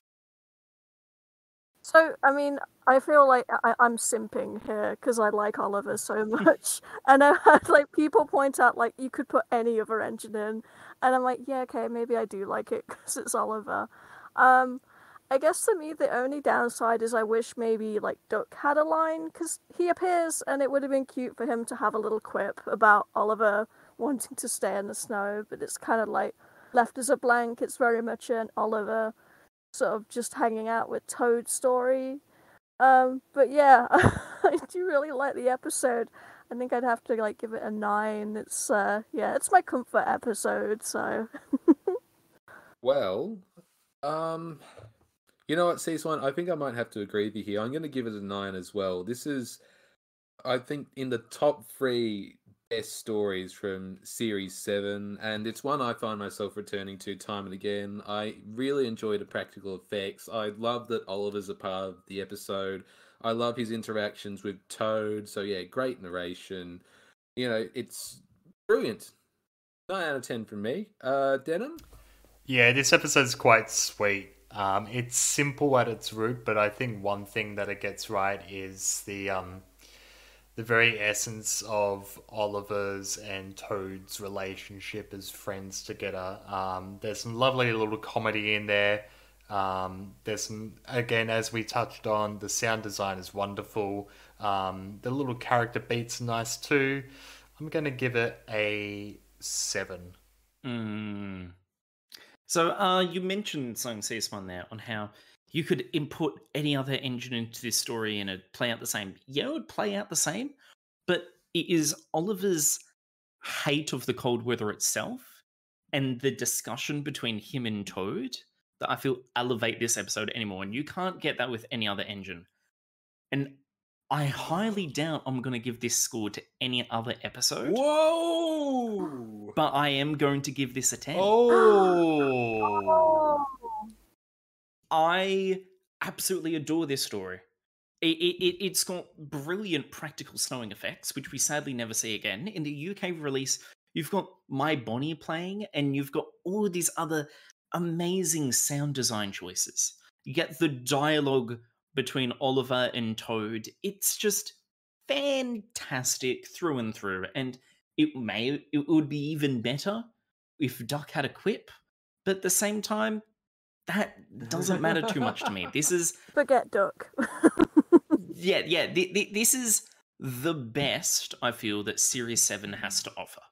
So, I mean, I feel like I, I'm simping here because I like Oliver so much, and I've had like people point out like you could put any other engine in, and I'm like, yeah, okay, maybe I do like it because it's Oliver. Um, I guess to me the only downside is I wish maybe like Duck had a line because he appears, and it would have been cute for him to have a little quip about Oliver wanting to stay in the snow, but it's kind of like left as a blank. It's very much an Oliver sort of just hanging out with Toad story. Um, but yeah, I do really like the episode. I think I'd have to like give it a nine. It's uh yeah, it's my comfort episode, so Well, um, you know what, One, I think I might have to agree with you here. I'm going to give it a nine as well. This is, I think, in the top three best stories from Series 7, and it's one I find myself returning to time and again. I really enjoy the practical effects. I love that Oliver's a part of the episode. I love his interactions with Toad. So, yeah, great narration. You know, it's brilliant. 9 out of 10 from me. Uh, Denham? Yeah, this episode's quite sweet. Um, it's simple at its root, but I think one thing that it gets right is the um, the very essence of Oliver's and Toad's relationship as friends together. Um, there's some lovely little comedy in there. Um, there's some, again, as we touched on, the sound design is wonderful. Um, the little character beats are nice too. I'm going to give it a seven. Mm. So uh, you mentioned something, Sea Swine there, on how you could input any other engine into this story and it'd play out the same. Yeah, it would play out the same, but it is Oliver's hate of the cold weather itself and the discussion between him and Toad that I feel elevate this episode anymore. And you can't get that with any other engine. And I highly doubt I'm going to give this score to any other episode. Whoa! But I am going to give this a 10. Oh! I absolutely adore this story. It, it, it, has got brilliant practical snowing effects, which we sadly never see again. In the UK release, you've got My Bonnie playing, and you've got all these other amazing sound design choices. You get the dialogue between Oliver and Toad. It's just fantastic through and through. And it may it would be even better if Duck had a quip, but at the same time, that doesn't matter too much to me. This is forget Duck. yeah, yeah. Th- th- this is the best I feel that Series Seven has to offer.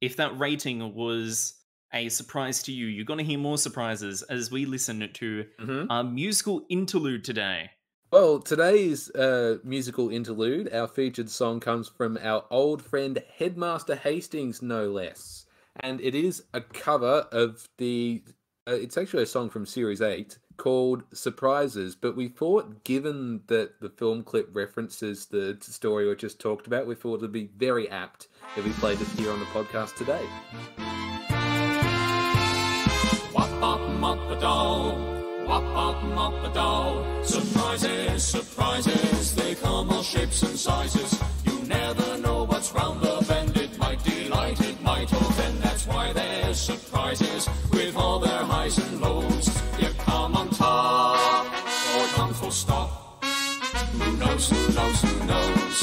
If that rating was a surprise to you. You're going to hear more surprises as we listen to Mhm. our musical interlude today. Well, today's uh, musical interlude, our featured song comes from our old friend Headmaster Hastings, no less. And it is a cover of the. Uh, it's actually a song from Series 8 called Surprises, but we thought, given that the film clip references the story we just talked about, we thought it'd be very apt if we played it here on the podcast today. Surprises, surprises, they come all shapes and sizes. You never know what's round the bend. It might delight, it might offend. That's why surprises with all their highs and lows. You come on top or come full stop. Who knows? Who knows? Who knows?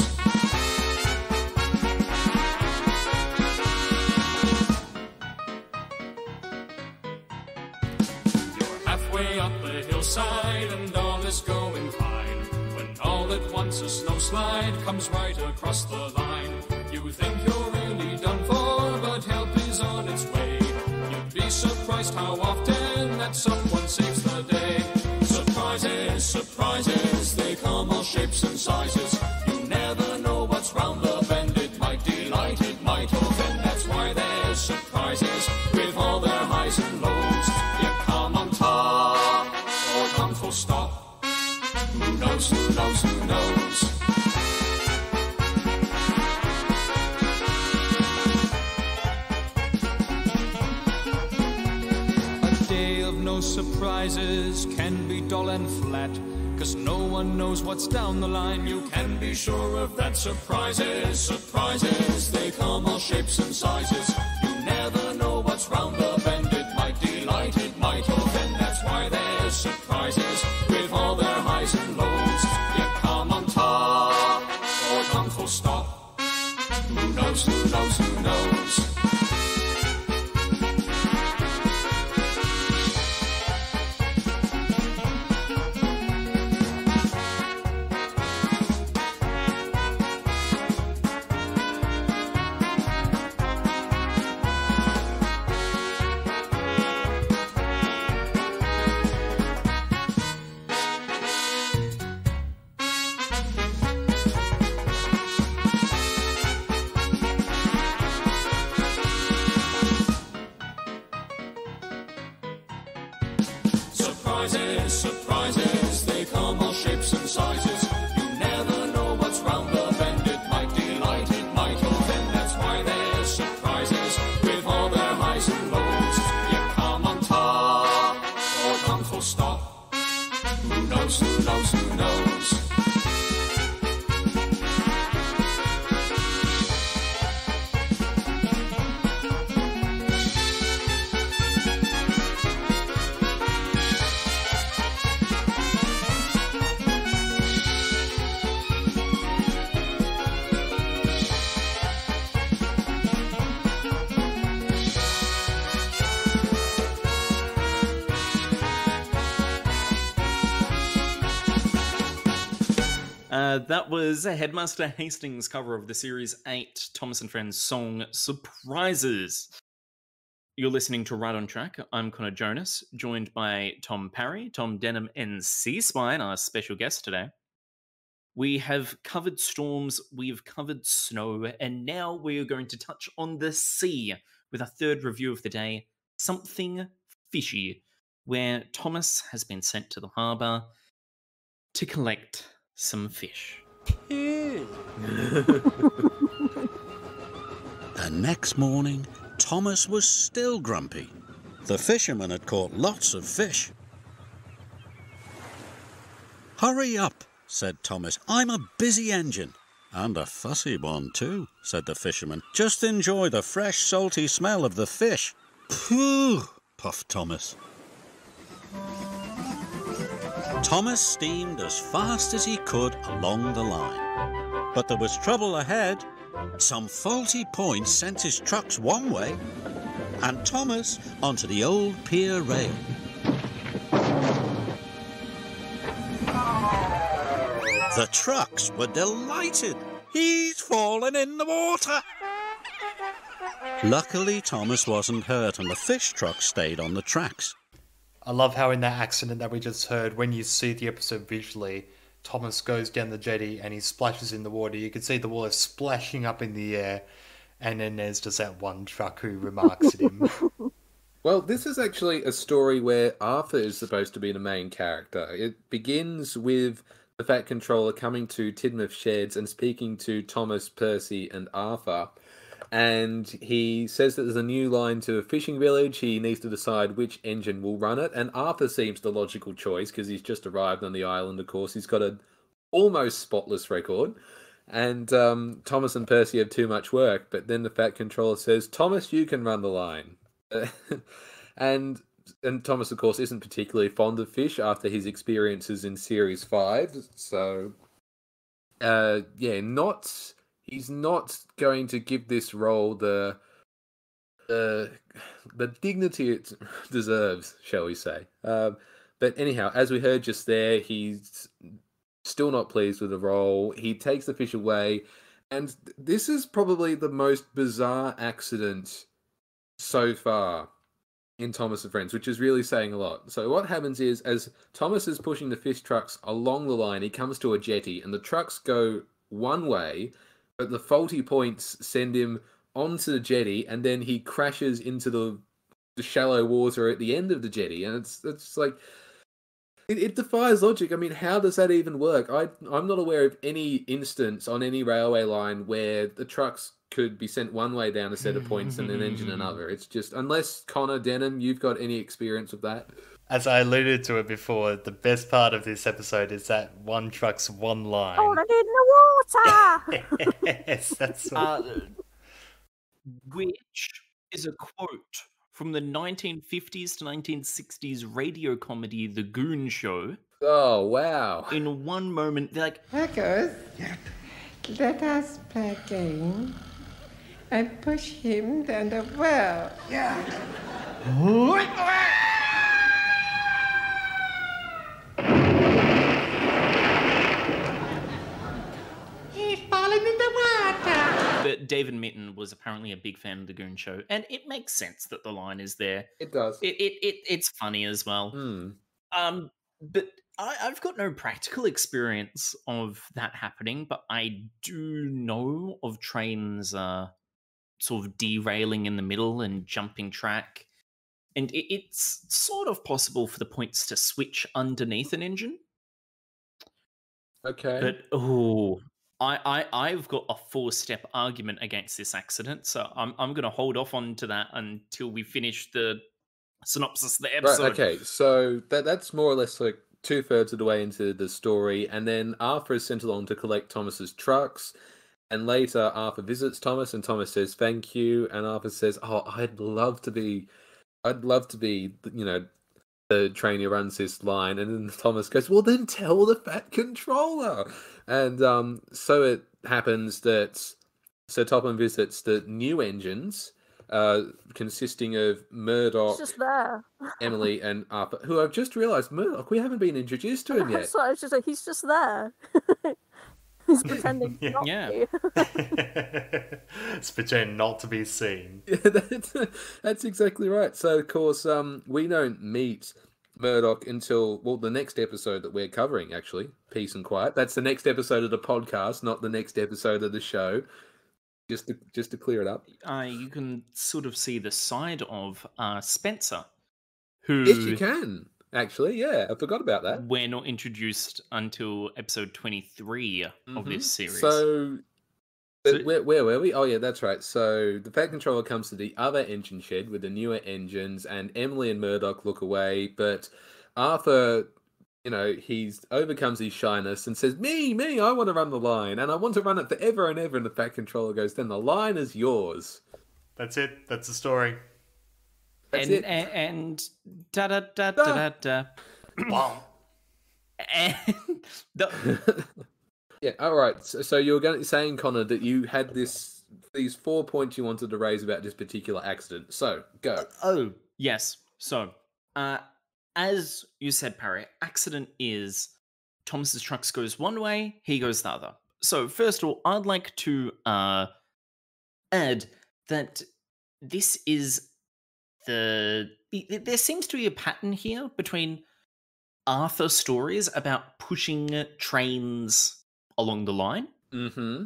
You're halfway up a hillside and all is going fine. When all at once a snowslide comes right across the line. You think you're really done for, but help is on its way. Surprised how often that someone saves the day. Surprises, surprises, they come all shapes and sizes. You never know what's round the bend. It might delight, it might offend. That's why there's surprises with all their highs and lows. You come on top or come full stop. Who knows, who knows, who knows? Can be dull and flat. Cause no one knows what's down the line. You can be sure of that. Surprises, surprises, they come all shapes and sizes. You never know what's round the bend. It might delight, it might offend. That's why there's surprises with all their highs and lows. You come on top or come full stop. Who knows, who knows, who knows? Uh, that was Headmaster Hastings cover of the Series 8 Thomas and Friends song Surprises. You're listening to Right on Track. I'm Connor Jonas, joined by Tom Parry, Tom Denham, and Sea Swine, our special guest today. We have covered storms, we've covered snow, and now we're going to touch on the sea with our third review of the day Something Fishy, where Thomas has been sent to the harbour to collect some fish. The next morning, Thomas was still grumpy. The fisherman had caught lots of fish. Hurry up, said Thomas. I'm a busy engine. And a fussy one, too, said the fisherman. Just enjoy the fresh, salty smell of the fish. Pooh, puffed Thomas. Thomas steamed as fast as he could along the line. But there was trouble ahead. Some faulty points sent his trucks one way, and Thomas onto the old pier rail. The trucks were delighted. He's fallen in the water. Luckily, Thomas wasn't hurt, and the fish truck stayed on the tracks. I love how in that accident that we just heard, when you see the episode visually, Thomas goes down the jetty and he splashes in the water. You can see the water splashing up in the air, and then there's just that one truck who remarks at him. Well, this is actually a story where Arthur is supposed to be the main character. It begins with the Fat Controller coming to Tidmouth Sheds and speaking to Thomas, Percy, and Arthur. And he says that there's a new line to a fishing village. He needs to decide which engine will run it. And Arthur seems the logical choice because he's just arrived on the island, of course. He's got an almost spotless record. And um, Thomas and Percy have too much work. But then the Fat Controller says, Thomas, you can run the line. and and Thomas, of course, isn't particularly fond of fish after his experiences in Series Five. So, uh, yeah, not he's not going to give this role the the the dignity it deserves, shall we say? Um, but anyhow, as we heard just there, he's still not pleased with the role. He takes the fish away, and this is probably the most bizarre accident so far in Thomas and Friends, which is really saying a lot. So what happens is, as Thomas is pushing the fish trucks along the line, he comes to a jetty, and the trucks go one way, but the faulty points send him onto the jetty, and then he crashes into the the shallow water at the end of the jetty, and it's it's like it, it defies logic. I mean, how does that even work? I I'm not aware of any instance on any railway line where the trucks could be sent one way down a set of points and an engine hmm. another. It's just unless Connor Denham, you've got any experience with that. As I alluded to it before, the best part of this episode is that one truck's one line. Fallen in the water! yes, that's what... Uh, which is a quote from the 1950s to 1960s radio comedy The Goon Show. Oh wow! In one moment, they're like, Marcus, let us play a game and push him down the well. He's falling in the water. But David Mitton was apparently a big fan of The Goon Show, and it makes sense that the line is there. It does. It, it, it it's funny as well. Hmm. Um, but I, I've got no practical experience of that happening, but I do know of trains uh, sort of derailing in the middle and jumping track. and it, it's sort of possible for the points to switch underneath an engine. Okay. But oh, I, I I've got a four step argument against this accident, so I'm I'm going to hold off on to that until we finish the synopsis of the Right, episode. okay, so that that's more or less like two thirds of the way into the story, and then Arthur is sent along to collect Thomas's trucks, and later Arthur visits Thomas, and Thomas says thank you, and Arthur says, "Oh, I'd love to be, I'd love to be, you know, the trainee who runs this line," and then Thomas goes, "Well, then tell the Fat Controller," and um, so it happens that Sir Topham visits the new engines. Uh, consisting of Murdoch, just there. Emily and Arthur, who I've just realised, Murdoch, we haven't been introduced to him yet. so it's just like he's just there. he's pretending Yeah. not Yeah. to. it's pretend not to be seen. Yeah, that's, that's exactly right. So, of course, um, we don't meet Murdoch until, well, the next episode that we're covering, actually, Peace and Quiet. That's the next episode of the podcast, not the next episode of the show. Just to, just to clear it up. Uh, you can sort of see the side of uh, Spencer, who Yes, you can, actually. Yeah, I forgot about that. we're not introduced until episode 23 of Mhm. this series. So, So- where, where were we? Oh, yeah, that's right. So the Fat Controller comes to the other engine shed with the newer engines, and Emily and Murdoch look away. But Arthur, you know, he's overcomes his shyness and says, "Me, me, I want to run the line, and I want to run it forever and ever." And the Fat Controller goes, "Then the line is yours." That's it. That's the story. That's and, it. and and da da da da da da. Wow. And the, yeah. All right. So, so you were going to saying, Connor, that you had this these four points you wanted to raise about this particular accident. So go. oh yes. So, uh, as you said, Parry, accident is Thomas's trucks goes one way, he goes the other. So first of all, I'd like to uh add that this is the the- the- there seems to be a pattern here between Arthur stories about pushing trains along the line. Mm-hmm.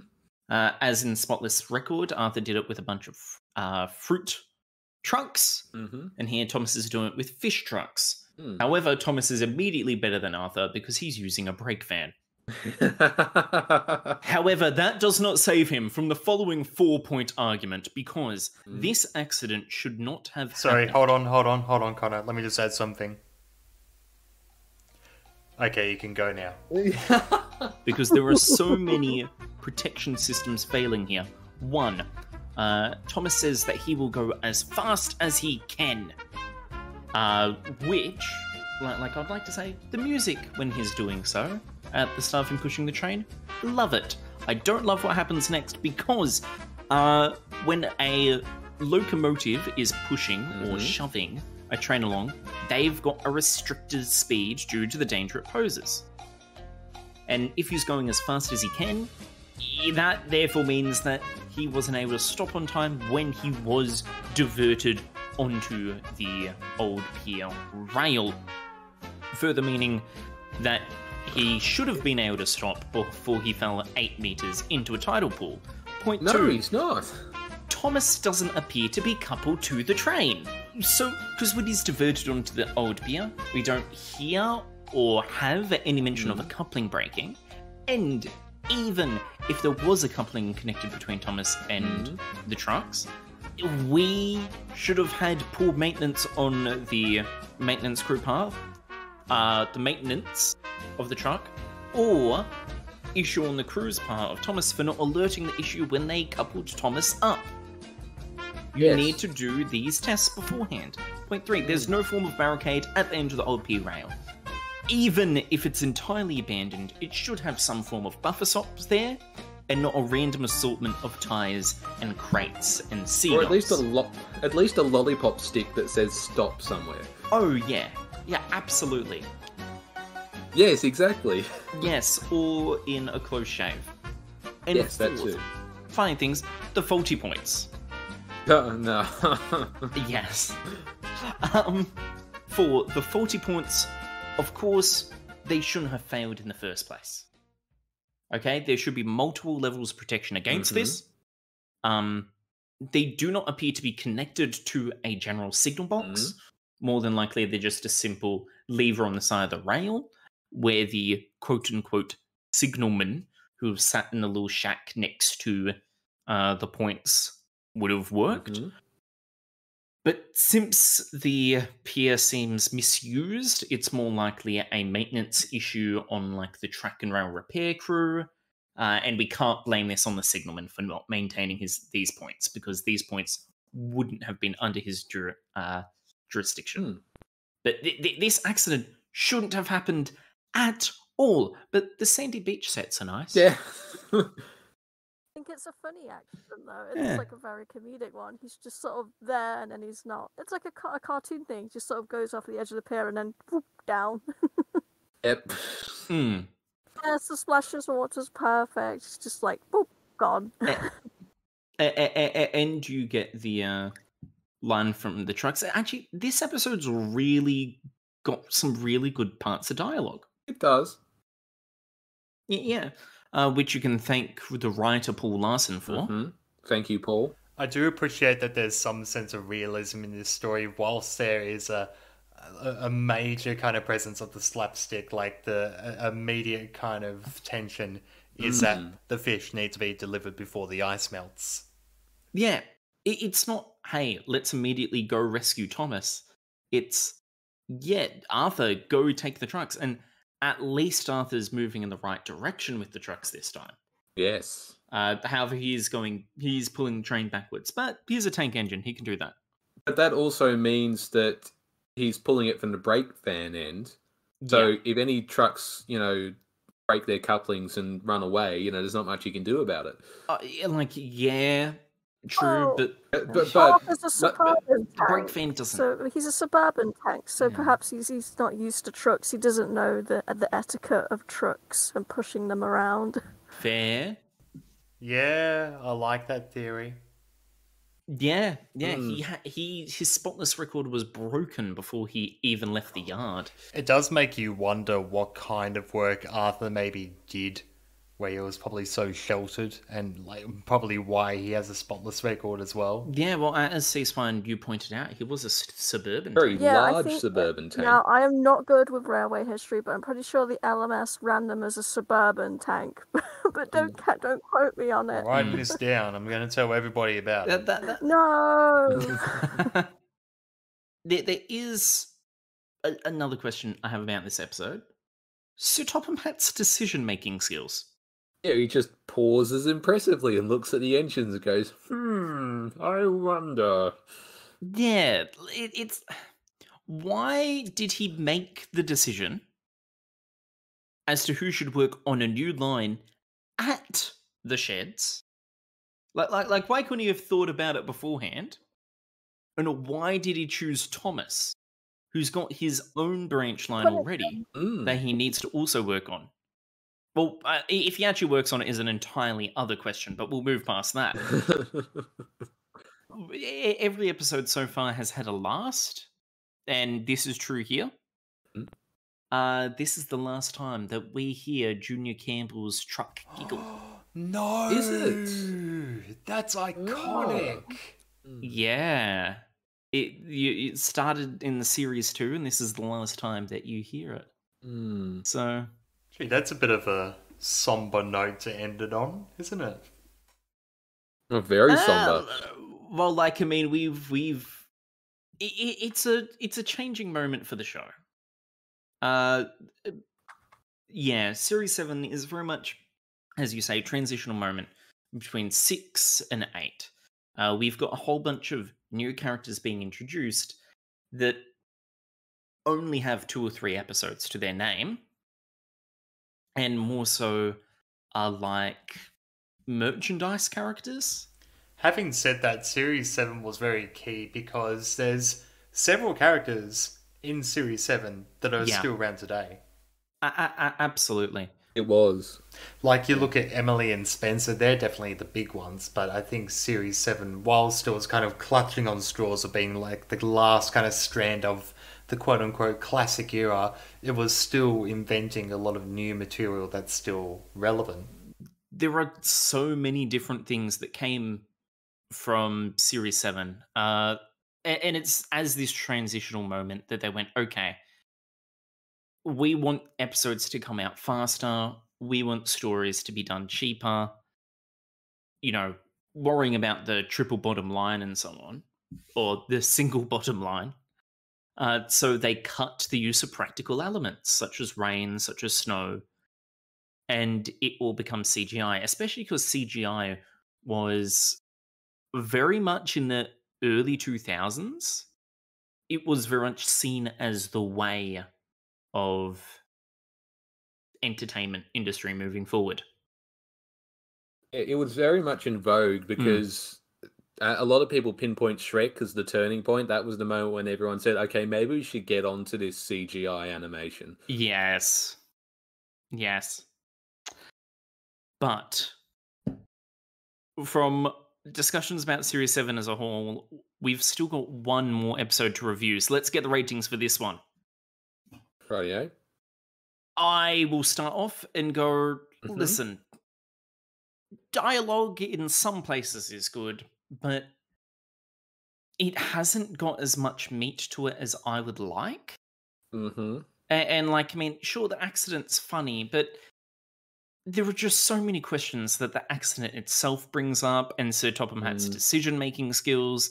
Uh, as in Spotless Record, Arthur did it with a bunch of uh, fruit trucks, Mm-hmm. and here Thomas is doing it with fish trucks. Hmm. However, Thomas is immediately better than Arthur because he's using a brake van. However, that does not save him from the following four point argument because Mm. this accident should not have Sorry, happened. hold on, hold on, hold on, Connor. Let me just add something. Okay, you can go now. because there are so many protection systems failing here. One, uh, Thomas says that he will go as fast as he can, uh, which, like, like I'd like to say, the music when he's doing so at the start of him pushing the train, love it. I don't love what happens next because uh, when a locomotive is pushing or Mhm. shoving a train along, they've got a restricted speed due to the danger it poses. And if he's going as fast as he can, that therefore means that he wasn't able to stop on time when he was diverted onto the old pier rail. Further meaning that he should have been able to stop before he fell 8 meters into a tidal pool. Point no, two. he's not. Thomas doesn't appear to be coupled to the train. So, because when he's diverted onto the old pier, we don't hear or have any mention of a hmm. coupling breaking. And even if there was a coupling connected between Thomas and hmm. the trucks, we should have had poor maintenance on the maintenance crew part, uh, the maintenance of the truck, or issue on the crew's part of Thomas for not alerting the issue when they coupled Thomas up. You Yes. need to do these tests beforehand. Point three, there's no form of barricade at the end of the old P rail. Even if it's entirely abandoned, it should have some form of buffer stops there, and not a random assortment of tires and crates and seagulls. Or at least a lo- at least a lollipop stick that says stop somewhere. Oh yeah, yeah, absolutely. Yes, exactly. Yes, or in a close shave. And yes, that too. Funny things, the faulty points. Oh, no. Yes. Um, for the 40 points, of course, they shouldn't have failed in the first place. Okay, there should be multiple levels of protection against Mhm. this. Um, they do not appear to be connected to a general signal box, more than likely they're just a simple lever on the side of the rail where the quote unquote signalman who have sat in a little shack next to uh, the points would have worked. Mhm. But since the pier seems misused, it's more likely a maintenance issue on like the track and rail repair crew. Uh, and we can't blame this on the signalman for not maintaining his these points because these points wouldn't have been under his jur- uh, jurisdiction. Hmm. But th- th- this accident shouldn't have happened at all. But the sandy beach sets are nice. Yeah. I think it's a funny accident though. It's Yeah. like a very comedic one. He's just sort of there and then he's not. It's like a, ca- a cartoon thing. He just sort of goes off the edge of the pier and then whoop, down. yep. Hmm. yes, the splashes water's perfect. It's just like whoop, gone. A- a- a- a- and you get the uh, line from the trucks. Actually, this episode's really got some really good parts of dialogue. It does. Y- Yeah, uh, which you can thank the writer Paul Larson for. Mhm. Thank you, Paul. I do appreciate that there's some sense of realism in this story, whilst there is a a, a major kind of presence of the slapstick, like the immediate kind of tension is that the fish need to be delivered before the ice melts. Yeah, it, it's not, hey, let's immediately go rescue Thomas. It's, yeah, Arthur, go take the trucks. And at least Arthur's moving in the right direction with the trucks this time. Yes. Uh, however, he is going, he's pulling the train backwards. But here's a tank engine, he can do that. But that also means that he's pulling it from the brake van end. So Yeah. if any trucks, you know, break their couplings and run away, you know, there's not much you can do about it. Uh, like, yeah, true, Oh. but But, but, but there's a but- but- suburban brake tank. doesn't. So he's a suburban tank. So Yeah. perhaps he's he's not used to trucks. He doesn't know the the etiquette of trucks and pushing them around. Fair. Yeah, I like that theory. Yeah, yeah. Hmm. He ha- he his spotless record was broken before he even left the yard. It does make you wonder what kind of work Arthur maybe did, where he was probably so sheltered, and like probably why he has a spotless record as well. Yeah, well, as Sea Swine you pointed out, he was a s- suburban. very tank. Yeah, I large think- suburban tank. Now I am not good with railway history, but I'm pretty sure the LMS ran them as a suburban tank. but don't mm. ca- don't quote me on it. Writing this down, I'm going to tell everybody about That- it. that- that- No. there, there is a, another question I have about this episode. Sir Topham Hatt's decision-making skills. Yeah, he just pauses impressively and looks at the engines and goes, "Hmm, I wonder." Yeah, it, it's why did he make the decision as to who should work on a new line at the sheds? Like, like, like, why couldn't he have thought about it beforehand? And why did he choose Thomas, who's got his own branch line already Mm. that he needs to also work on? Well, uh, if he actually works on it is an entirely other question, but we'll move past that. Every episode so far has had a last, and this is true here. Mm. Uh, this is the last time that we hear Junior Campbell's truck giggle. no, Is it? That's iconic. yeah, it you, it started in the series two, and this is the last time that you hear it. Mm. So Gee, that's a bit of a somber note to end it on, isn't it? Oh, very Uh, somber. well, like I mean, we've we've i i- it's a it's a changing moment for the show. Uh, yeah, series seven is very much, as you say, transitional moment between six and eight. Uh, we've got a whole bunch of new characters being introduced that only have two or three episodes to their name, and more so are like merchandise characters. Having said that, Series 7 was very key because there's several characters in Series 7 that are Yeah. still around today. A- a- a- absolutely. It was. Like you look at Emily and Spencer, they're definitely the big ones, but I think Series 7, while still was kind of clutching on straws of being like the last kind of strand of the quote unquote classic era, it was still inventing a lot of new material that's still relevant. There are so many different things that came from Series 7. Uh, And it's as this transitional moment that they went, okay, we want episodes to come out faster. We want stories to be done cheaper. You know, worrying about the triple bottom line and so on, or the single bottom line. Uh, so they cut the use of practical elements such as rain, such as snow, and it all becomes CGI, especially because CGI was very much in the early 2000s. It was very much seen as the way of entertainment industry moving forward. It it was very much in vogue because a lot of people pinpoint Shrek as the turning point. That was the moment when everyone said, "Okay, maybe we should get onto this CGI animation." Yes. Yes. But from discussions about Series 7 as a whole, we've still got one more episode to review. So let's get the ratings for this one. Rightio. I will start off and go Mhm. listen, dialogue in some places is good, but it hasn't got as much meat to it as I would like. Mm-hmm. And, and like, I mean, sure, the accident's funny, but there are just so many questions that the accident itself brings up, and Sir Topham Hatt's Mm. decision making skills.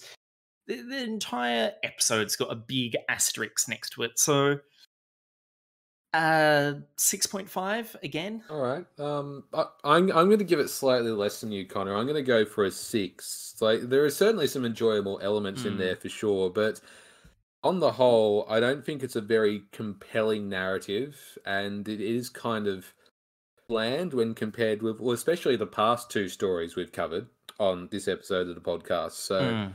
The, the entire episode's got a big asterisk next to it. So, uh, 6.5 again. All right. Um, I, I'm I'm going to give it slightly less than you, Connor. I'm going to go for a six. Like there are certainly some enjoyable elements in Mm. there for sure, but on the whole, I don't think it's a very compelling narrative, and it is kind of bland when compared with, well, especially the past two stories we've covered on this episode of the podcast. So. Mm.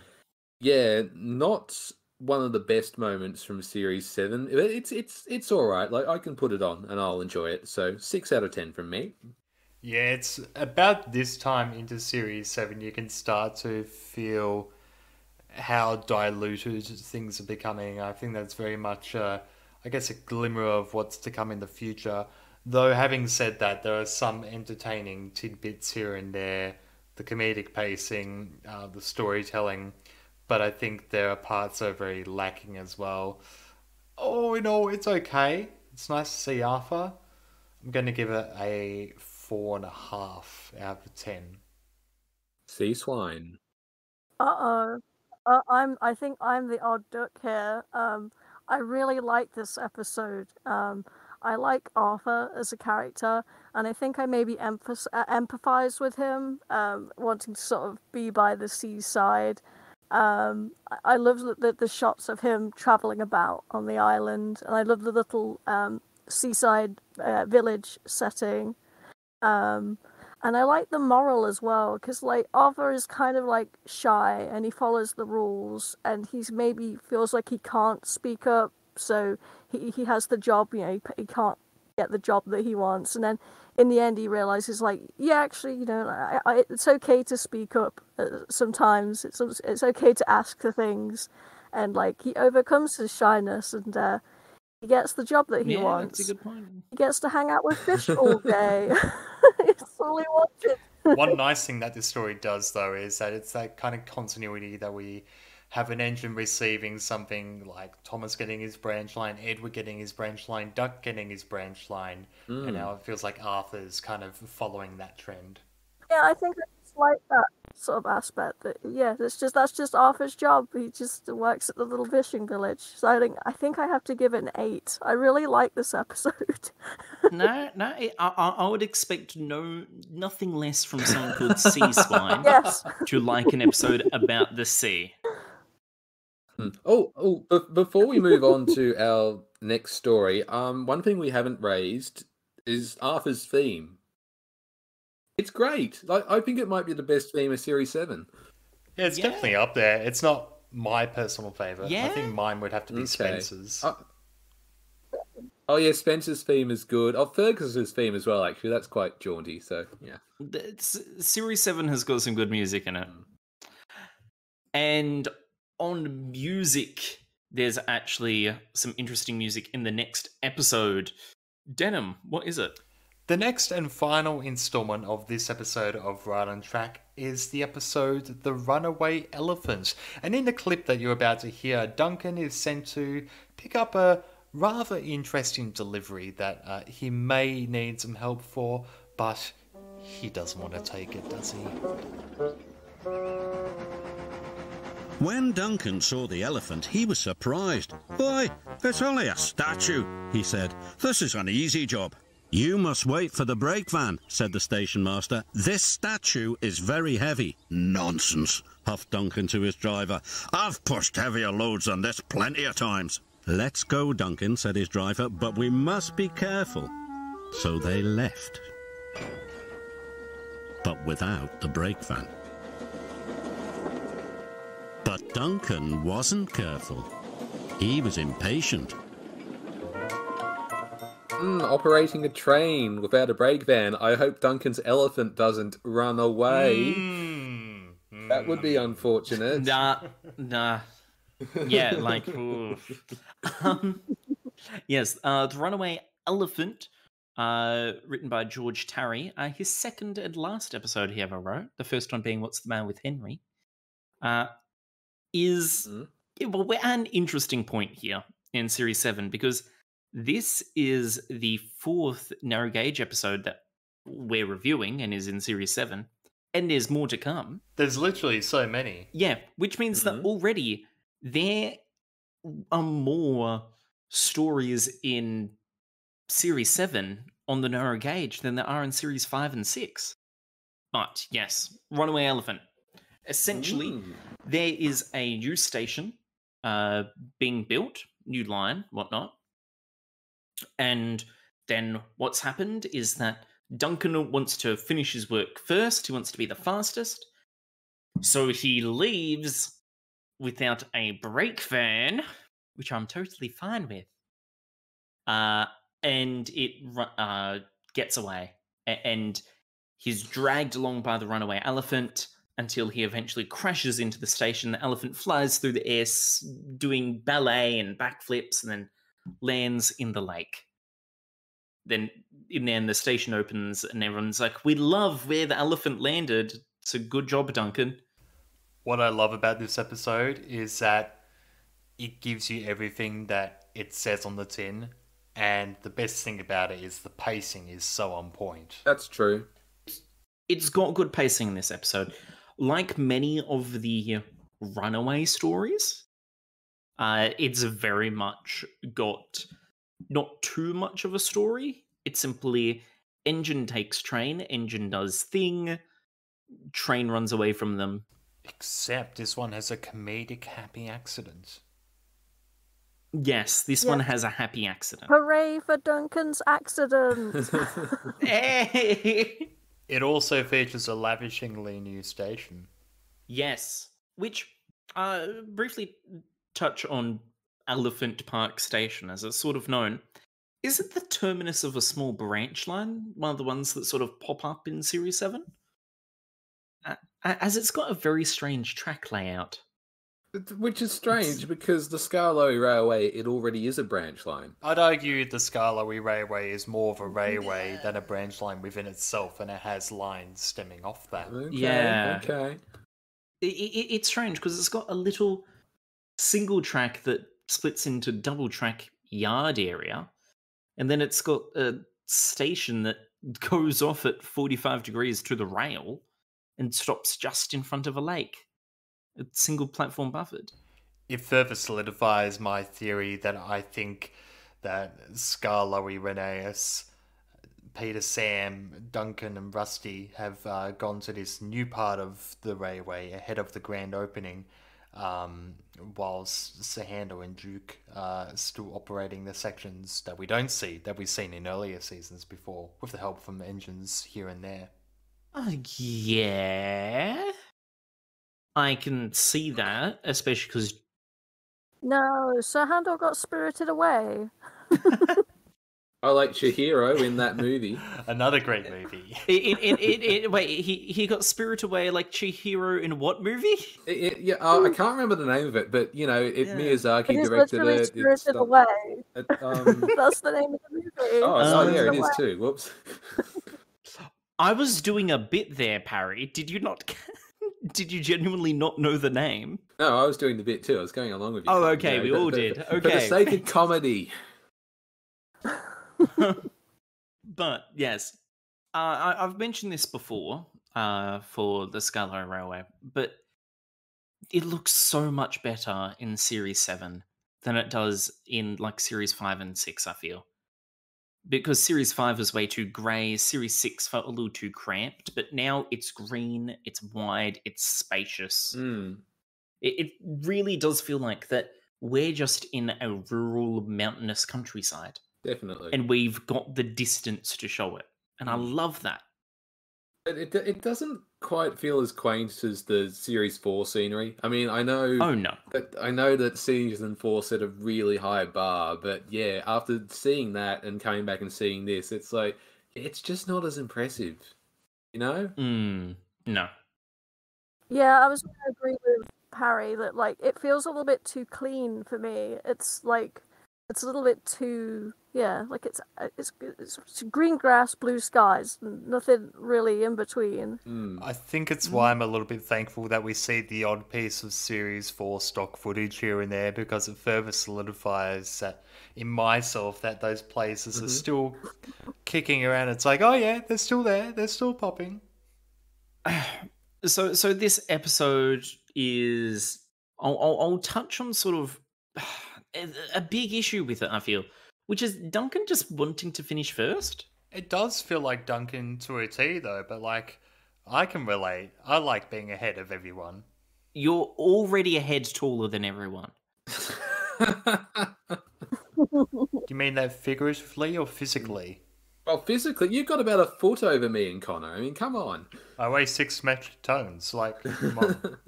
Yeah, not one of the best moments from series seven. It's it's it's all right. Like I can put it on and I'll enjoy it. So six out of ten from me. Yeah, it's about this time into Series 7 you can start to feel how diluted things are becoming. I think that's very much, uh, I guess, a glimmer of what's to come in the future. Though, having said that, there are some entertaining tidbits here and there, the comedic pacing, uh, the storytelling, but I think there are parts that are very lacking as well. Oh, you know, it's okay. It's nice to see Arthur. I'm going to give it a four and a half out of ten. Sea swine. Uh oh. Uh, I'm. I think I'm the odd duck here. Um, I really like this episode. Um, I like Arthur as a character, and I think I maybe emphas- uh, empathize with him, um, wanting to sort of be by the seaside. Um, I, love the, the the shots of him traveling about on the island, and I love the little um, seaside uh, village setting. Um, and I like the moral as well, because like Arthur is kind of like shy and he follows the rules, and he's maybe feels like he can't speak up, so he he has the job, you know, he, he can't get the job that he wants, and then in the end he realizes like, yeah, actually, you know, I, I, it's okay to speak up uh, sometimes. It's it's okay to ask for things, and like he overcomes his shyness and uh, he gets the job that he yeah, wants. that's a good point. He gets to hang out with fish all day. it's all he wanted. One nice thing that this story does, though, is that it's that kind of continuity that we have an engine receiving something like Thomas getting his branch line, Edward getting his branch line, Duck getting his branch line, and hmm. now it feels like Arthur's kind of following that trend. Yeah, I think it's like that sort of aspect. That yeah, it's just that's just Arthur's job. He just works at the little fishing village. So I think I think I have to give it an eight. I really like this episode. no, no, it, I, I I would expect no nothing less from someone called Sea Swine yes. to like an episode about the sea. Hmm. Oh, oh! Be- before we move on to our next story, um, one thing we haven't raised is Arthur's theme. It's great. Like I think it might be the best theme of series seven. Yeah, it's Yeah. definitely up there. It's not my personal favorite. Yeah? I think mine would have to be Okay. Spencer's. Uh, oh yeah, Spencer's theme is good. Oh, Fergus's theme as well. Actually, that's quite jaunty. So yeah. The- s- Series 7 has got some good music in it. And on music, there's actually some interesting music in the next episode. Denham, what is it? The next and final installment of this episode of Right on Track is the episode The Runaway Elephant. And in the clip that you're about to hear, Duncan is sent to pick up a rather interesting delivery that uh, he may need some help for, but he doesn't want to take it, does he? When Duncan saw the elephant, he was surprised. Why, it's only a statue, he said. This is an easy job. You must wait for the brake van, said the station master. This statue is very heavy. Nonsense, huffed Duncan to his driver. I've pushed heavier loads than this plenty of times. Let's go, Duncan, said his driver, but we must be careful. So they left. But without the brake van. But Duncan wasn't careful. He was impatient. Mm, operating a train without a brake van. I hope Duncan's elephant doesn't run away. Mm, That would be unfortunate. Nah, nah. Yeah, like, oof. um, yes, uh, The Runaway Elephant, uh, written by George Tarry, uh, his second and last episode he ever wrote, the first one being What's the Matter with Henry, uh, is. Yeah, well, we're at an interesting point here in Series 7 because this is the fourth narrow gauge episode that we're reviewing and is in Series 7, and there's more to come. There's literally so many. Yeah, which means Mhm. that already there are more stories in Series 7 on the narrow gauge than there are in Series 5 and 6. But yes, Runaway Elephant. Essentially, Mm. there is a new station uh, being built, new line, whatnot. And then what's happened is that Duncan wants to finish his work first. He wants to be the fastest. So he leaves without a brake van, which I'm totally fine with. Uh, and it uh, gets away. And he's dragged along by the runaway elephant until he eventually crashes into the station. The elephant flies through the air, doing ballet and backflips, and then lands in the lake. Then, in the end, the station opens, and everyone's like, "We love where the elephant landed. It's a good job, Duncan." What I love about this episode is that it gives you everything that it says on the tin, and the best thing about it is the pacing is so on point. That's true. it's got good pacing in this episode. Like many of the runaway stories, uh, it's very much got not too much of a story. It's simply engine takes train, engine does thing, train runs away from them. Except this one has a comedic happy accident. Yes, this Yeah. one has a happy accident. Hooray for Duncan's accident! Hey! It also features a lavishingly new station. Yes, which uh, briefly touch on Elephant Park Station, as it's sort of known. Is it the terminus of a small branch line? One of the ones that sort of pop up in Series 7? Uh, as it's got a very strange track layout. Which is strange because the Skarloey Railway, it already is a branch line. I'd argue the Skarloey Railway is more of a railway than a branch line within itself, and it has lines stemming off that. Okay, Yeah. Okay. It, it, it's strange because it's got a little single track that splits into double track yard area, and then it's got a station that goes off at 45 degrees to the rail and stops just in front of a lake. It's single platform buffered. It further solidifies my theory that I think that Skarloey Rheneas, Peter Sam, Duncan, and Rusty have uh, gone to this new part of the railway ahead of the grand opening, um, whilst Sir Handel and Duke are still operating the sections that we don't see, that we've seen in earlier seasons before, with the help from engines here and there. Uh, yeah. I can see that, especially because no, Sir Handel got spirited away. I like Chihiro in that movie. Another great movie. In, in, in, in, wait, he he got Spirit Away like Chihiro in what movie? It, it- yeah, oh, I can't remember the name of it, but you know, it, Yeah. Miyazaki It is directed it. it's Spirited stuff- Away. it, um, That's the name of the movie. oh, oh, Um, yeah, it Spirited is too. Whoops. I was doing a bit there, Parry. Did you not? Did you genuinely not know the name? No, I was doing the bit too. I was going along with you. Oh, okay, you we but- all but- did. but For the Okay. sake of comedy. but yes, uh, I, I've mentioned this before uh, for the Skarloey Railway, but it looks so much better in Series Seven than it does in like Series Five and Six. I feel because Series Five was way too grey, Series Six felt a little too cramped, but now it's green, it's wide, it's spacious. Mm. It, it really does feel like that we're just in a rural mountainous countryside Definitely. and we've got the distance to show it. And I Mm. love that. But it, it doesn't quite feel as quaint as the series four scenery. I mean, I know Oh no. that I know that season four set a really high bar, but yeah, after seeing that and coming back and seeing this, it's like it's just not as impressive. You know? Mm, no. Yeah, I was going to agree with Harry that like it feels a little bit too clean for me. It's like it's a little bit too yeah, like it's uh, it's it's, it's green grass, blue skies, nothing really in between. Mm. I think it's why I'm a little bit thankful that we see the odd piece of Series 4 stock footage here and there because it further solidifies that in myself that those places are Mhm. still kicking around. It's like, oh yeah, they're still there, they're still popping. So so this episode is I'll, I'll, I'll touch on sort of a, a big issue with it. I feel, which is Duncan just wanting to finish first. It does feel like Duncan to a T though, but like I can relate. I like being ahead of everyone. You're already a head taller than everyone. Do you mean that figuratively or physically? well, physically, you've got about a foot over me and Connor. I mean, come on. I weigh six metric tons. Like, come on.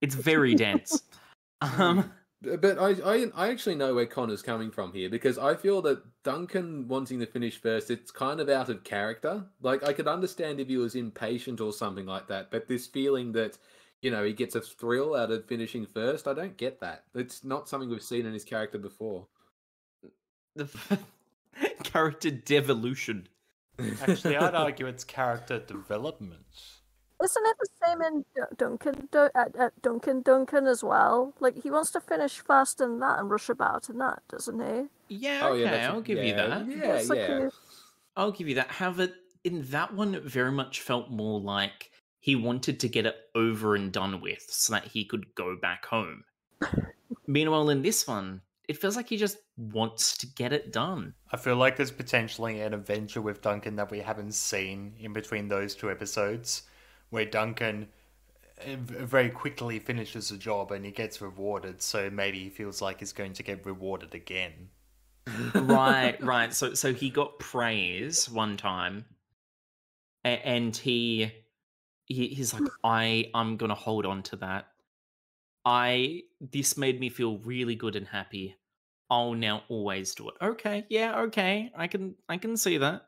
It's very dense. Um, But I, I, I actually know where Connor's coming from here because I feel that Duncan wanting to finish first, it's kind of out of character. Like I could understand if he was impatient or something like that, but this feeling that you know he gets a thrill out of finishing first, I don't get that. It's not something we've seen in his character before. the character devolution. Actually, I'd argue it's character development. Isn't it the same in Duncan Dun- at, at Dunkin Duncan as well? Like he wants to finish fast in that and rush about in that, doesn't he? Yeah, Oh, okay, yeah, that's a- I'll give you that. Yeah, It's like yeah. a- I'll give you that. However, in that one, it very much felt more like he wanted to get it over and done with so that he could go back home. Meanwhile, in this one, it feels like he just wants to get it done. I feel like there's potentially an adventure with Duncan that we haven't seen in between those two episodes, where Duncan uh, very quickly finishes the job and he gets rewarded. So maybe he feels like he's going to get rewarded again. right, right. So, so he got praise one time, and he, he he's like, I, I'm gonna hold on to that. I this made me feel really good and happy. I'll now always do it. Okay, yeah, okay. I can I can see that.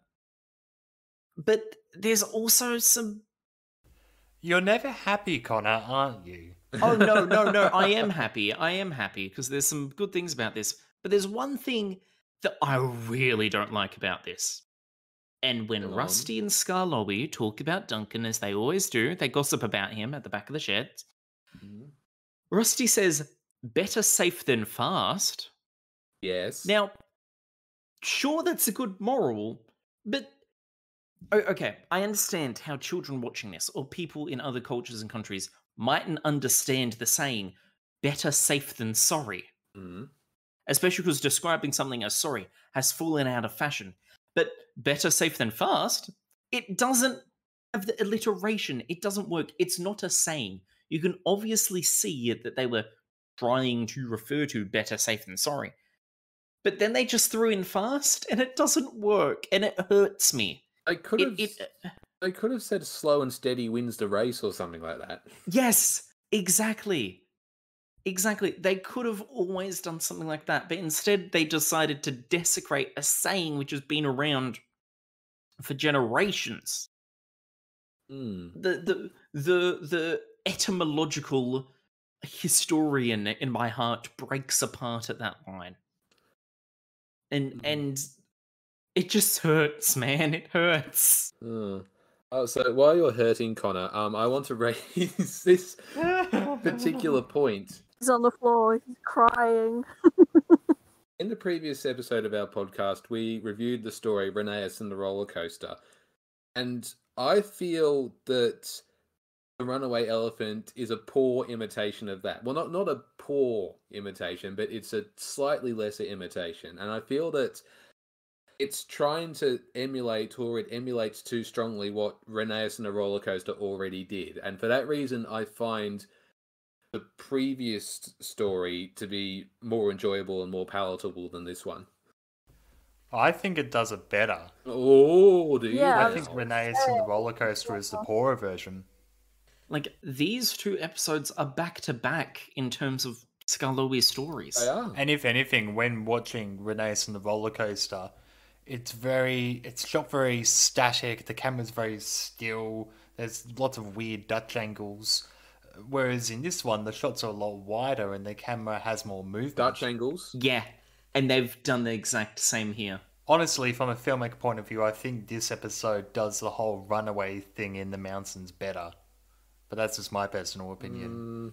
But there's also some You're never happy, Connor, aren't you? Oh no, no, no. I am happy. I am happy because there's some good things about this. But there's one thing that I really don't like about this. And when Go on. Rusty and Skarloey talk about Duncan as they always do, they gossip about him at the back of the shed. Mhm. Rusty says, "Better safe than fast." Yes. Now, sure, that's a good moral, but o- okay, I understand how children watching this or people in other cultures and countries mightn't understand the saying "better safe than sorry," Mhm. especially because describing something as sorry has fallen out of fashion. But better safe than fast, it doesn't have the alliteration. It doesn't work. It's not a saying. You can obviously see that they were trying to refer to better safe than sorry. But then they just threw in fast and it doesn't work and it hurts me. They could have. it, uh, They could have said slow and steady wins the race or something like that. yes, exactly. Exactly. They could have always done something like that, but instead they decided to desecrate a saying which has been around for generations. Hmm. The the the the etymological historian in my heart breaks apart at that line. And Mhm. and it just hurts, man. It hurts. Oh. Oh, so while you're hurting Connor, um, I want to raise this particular point. He's on the floor, he's crying. In the previous episode of our podcast, we reviewed the story Rheneas and the roller coaster, and I feel that the runaway elephant is a poor imitation of that. Well, not not a poor imitation, but it's a slightly lesser imitation, and I feel that it's trying to emulate, or it emulates too strongly what Rheneas and the roller coaster already did, and for that reason, I find the previous story to be more enjoyable and more palatable than this one. I think it does it better. Oh, do you? Yeah, I I think now? Rheneas and the roller coaster is the poorer version. Like these two episodes are back to back in terms of Skarloey stories. They are. And if anything, when watching Rheneas and the roller coaster, it's very it's shot very static. The camera's very still. There's lots of weird Dutch angles. Whereas in this one, the shots are a lot wider and the camera has more movement. Dutch angles. Yeah, and they've done the exact same here. Honestly, from a filmic point of view, I think this episode does the whole runaway thing in the mountains better. But that's just my personal opinion. Mm,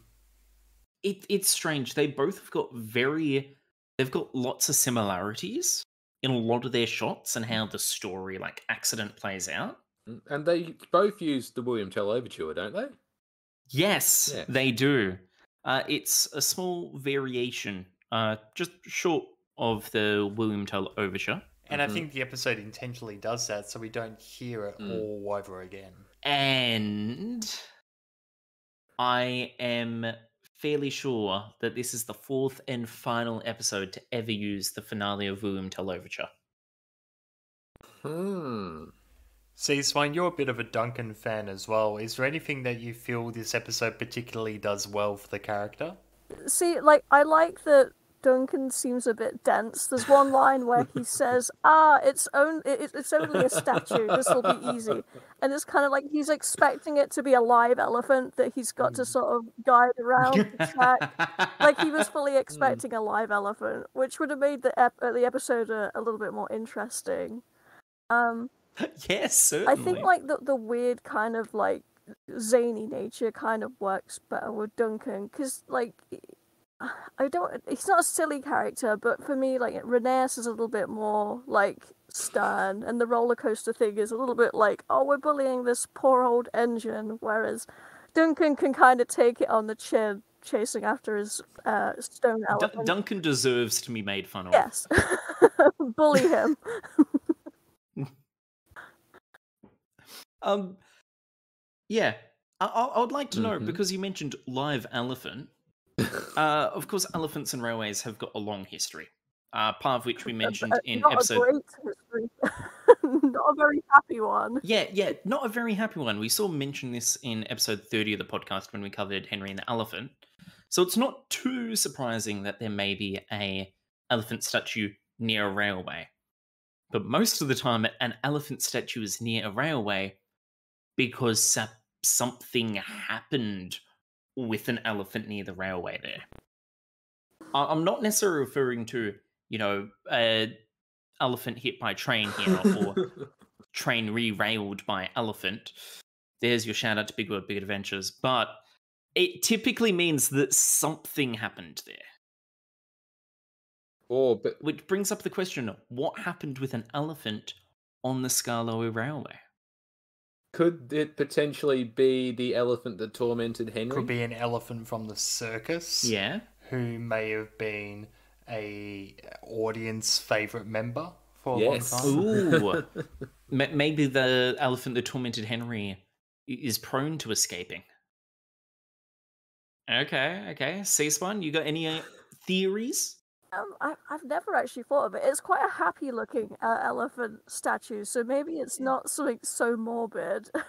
It it's strange. They both have got very they've got lots of similarities in a lot of their shots and how the story like accident plays out. mm, and they both use the William Tell Overture, don't they? Yes, Yeah. they do. Uh, it's a small variation, uh, just short of the William Tell overture. And I Mhm. think the episode intentionally does that so we don't hear it Mm. all over again. And I am fairly sure that this is the fourth and final episode to ever use the finale of William Tell overture. Hmm. See, Swain, you're a bit of a Duncan fan as well. Is there anything that you feel this episode particularly does well for the character? See, like, I like that Duncan seems a bit dense. There's one line where he says, "Ah, it's on, it, it's only a statue. This will be easy," and it's kind of like he's expecting it to be a live elephant that he's got to sort of guide around the track. Like he was fully expecting a live elephant, which would have made the ep- uh, the episode a, a little bit more interesting. Um, yes, I think like the the weird kind of like zany nature kind of works better with Duncan because like I don't he's not a silly character but for me like Rheneas is a little bit more like stern and the roller coaster thing is a little bit like oh we're bullying this poor old engine whereas Duncan can kind of take it on the chin chasing after his uh, stone Dun- elephant. Duncan deserves to be made fun of. yes, bully him. Um, yeah, I, I, I would like to know Mhm. because you mentioned live elephant. Uh, of course, elephants and railways have got a long history. Uh, part of which we mentioned Uh, in not episode. a great history. not a very happy one. Yeah, yeah, not a very happy one. We saw mention this in episode 30 of the podcast when we covered Henry and the Elephant. So it's not too surprising that there may be a elephant statue near a railway. But most of the time an elephant statue is near a railway because something happened with an elephant near the railway there. I'm not necessarily referring to, you know, a elephant hit by train here or train re-railed by elephant. There's your shout out to Big World Big Adventures, but it typically means that something happened there. or but Which brings up the question: What happened with an elephant on the Skarloey Railway? Could it potentially be the elephant that tormented Henry? Could be an elephant from the circus. Yeah, Who may have been a audience favorite member for a long time. ooh, Ma- maybe the elephant that tormented Henry is prone to escaping. Okay, okay. C-Spun, you got any uh, theories? Um, I, I've never actually thought of it. It's quite a happy looking uh, elephant statue, so maybe it's not something so morbid.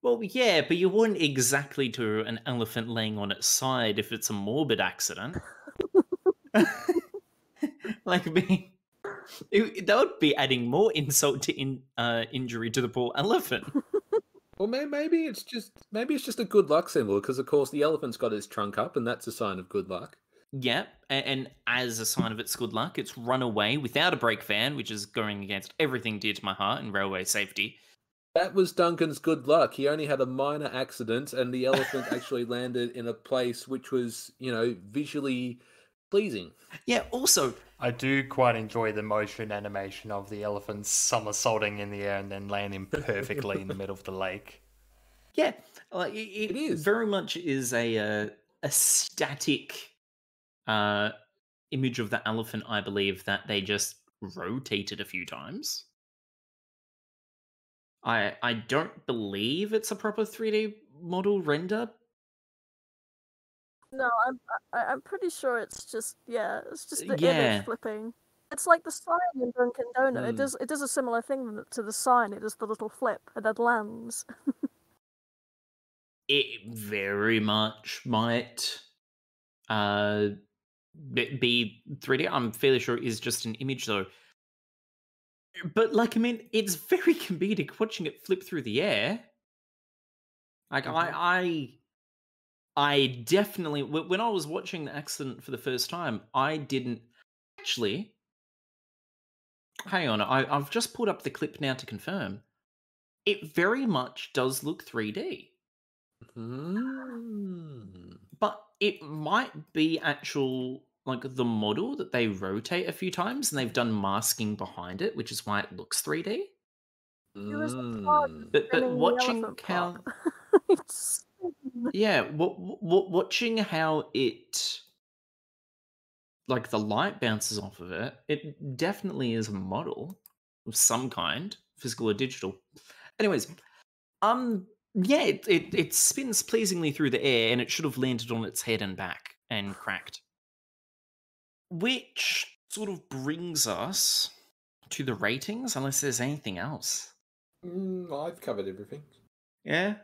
Well, yeah, but you wouldn't exactly do an elephant laying on its side if it's a morbid accident. like me, it, that would be adding more insult to in, uh, injury to the poor elephant. Well, may- maybe it's just maybe it's just a good luck symbol because, of course, the elephant's got its trunk up, and that's a sign of good luck. Yeah, and, and as a sign of its good luck, it's run away without a brake van, which is going against everything dear to my heart and railway safety. That was Duncan's good luck. He only had a minor accident, and the elephant actually landed in a place which was, you know, visually pleasing. Yeah, also, I do quite enjoy the motion animation of the elephant somersaulting in the air and then landing perfectly in the middle of the lake. yeah, like it, it It is. very much is a uh, a static uh, image of the elephant. I believe that they just rotated a few times. I I don't believe it's a proper 3D model render. No, I'm I, I'm pretty sure it's just yeah, it's just the Yeah. image flipping. It's like the sign in Dunkin' Donut. It Mm. does it does a similar thing to the sign. It does the little flip and then lands. it very much might uh be- be 3D. I'm fairly sure it is just an image though. But like I mean, it's very comedic watching it flip through the air. Like I I I definitely when I was watching the accident for the first time, I didn't actually hang on, I, I've just pulled up the clip now to confirm. It very much does look 3D Hmm. but it might be actual like the model that they rotate a few times and they've done masking behind it which is why it looks 3d Mm. but but watching how. It's- yeah w- w- watching how it like the light bounces off of it it definitely is a model of some kind physical or digital anyways um yeah it, it, it spins pleasingly through the air and it should have landed on its head and back and cracked which sort of brings us to the ratings unless there's anything else Mm, I've covered everything. yeah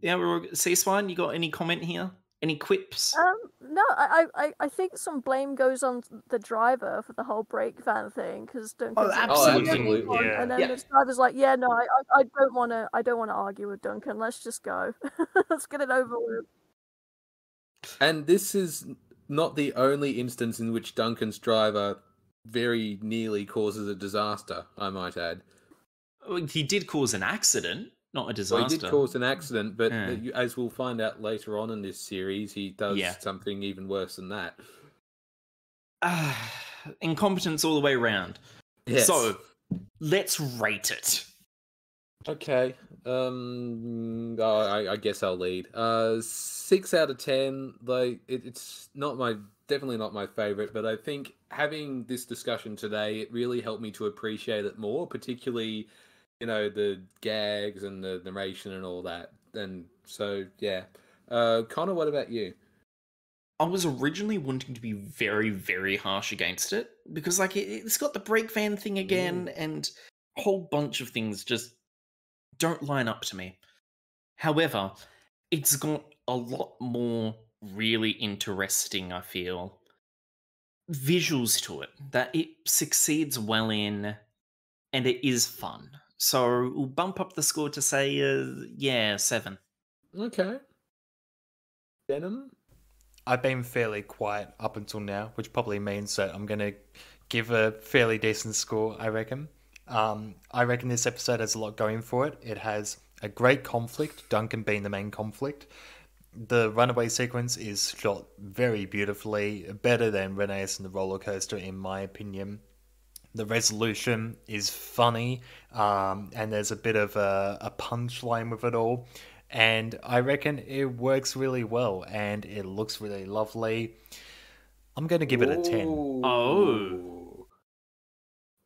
yeah we're c-spine you got any comment here any quips Um, no, I, I, I- I think some blame goes on the driver for the whole brake van thing because Duncan's like, Oh, absolutely. absolutely. Yeah. and then Yeah. the driver's like, yeah, no, I, I, I don't want to, I don't want to argue with Duncan. Let's just go. Let's get it over with. And this is not the only instance in which Duncan's driver very nearly causes a disaster, I might add. Well, he did cause an accident not a Well, disaster he did cause an accident, but Yeah. uh, as we'll find out later on in this series, he does Yeah. something even worse than that. Ah, incompetence all the way around Yes. so let's rate it Okay. Um. I, I guess I'll lead. Uh, six out of ten. Like it, it's not my definitely not my favorite, but I think having this discussion today it really helped me to appreciate it more, particularly you know the gags and the narration and all that. And so yeah. Uh, Connor, what about you? I was originally wanting to be very, very harsh against it because, like, it, it's got the brake van thing again, and a whole bunch of things just don't line up to me. However, it's got a lot more really interesting, I feel, visuals to it that it succeeds well in, and it is fun. So we'll bump up the score to say, uh, yeah, seven. Okay. Venom. I've been fairly quiet up until now, which probably means that I'm going to give a fairly decent score, I reckon. Um, I reckon this episode has a lot going for it. It has a great conflict, Duncan being the main conflict. The runaway sequence is shot very beautifully, better than Rheneas and the roller coaster, in my opinion. The resolution is funny, um, and there's a bit of a, a punchline with it all. And I reckon it works really well, and it looks really lovely. I'm going to give it a 10. Oh.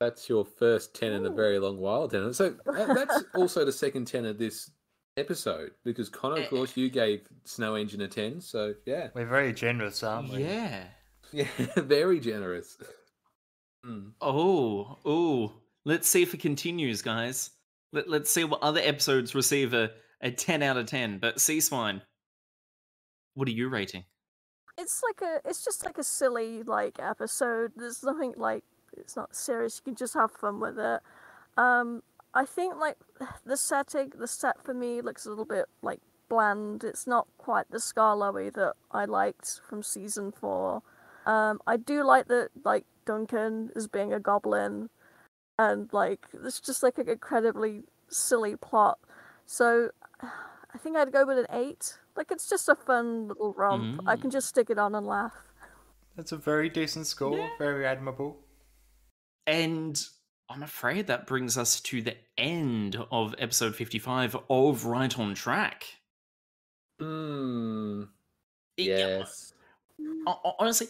Ooh. That's your first 10 in a very long while, Dennis. So uh, that's also the second 10 of this episode because Connor, of eh, course, eh. you gave Snow Engine a 10. So yeah. We're very generous, aren't we? Yeah. Yeah, very generous. Hmm. Oh, oh. Let's see if it continues, guys. Let, let's see what other episodes receive a, a 10 out of 10. But Sea Swine, what are you rating? It's like a, it's just like a silly like episode. There's nothing like, it's not serious. You can just have fun with it. Um, I think like the setting, the set for me looks a little bit like bland. It's not quite the Skarloey that I liked from season four. Um, I do like that like Duncan is being a goblin, and like it's just like an incredibly silly plot. So I think I'd go with an eight. Like it's just a fun little romp. I can just stick it on and laugh. That's a very decent score. Very admirable. And I'm afraid that brings us to the end of episode 55 of Right on Track. Hmm. Yeah, Yes. ho- ho- honestly,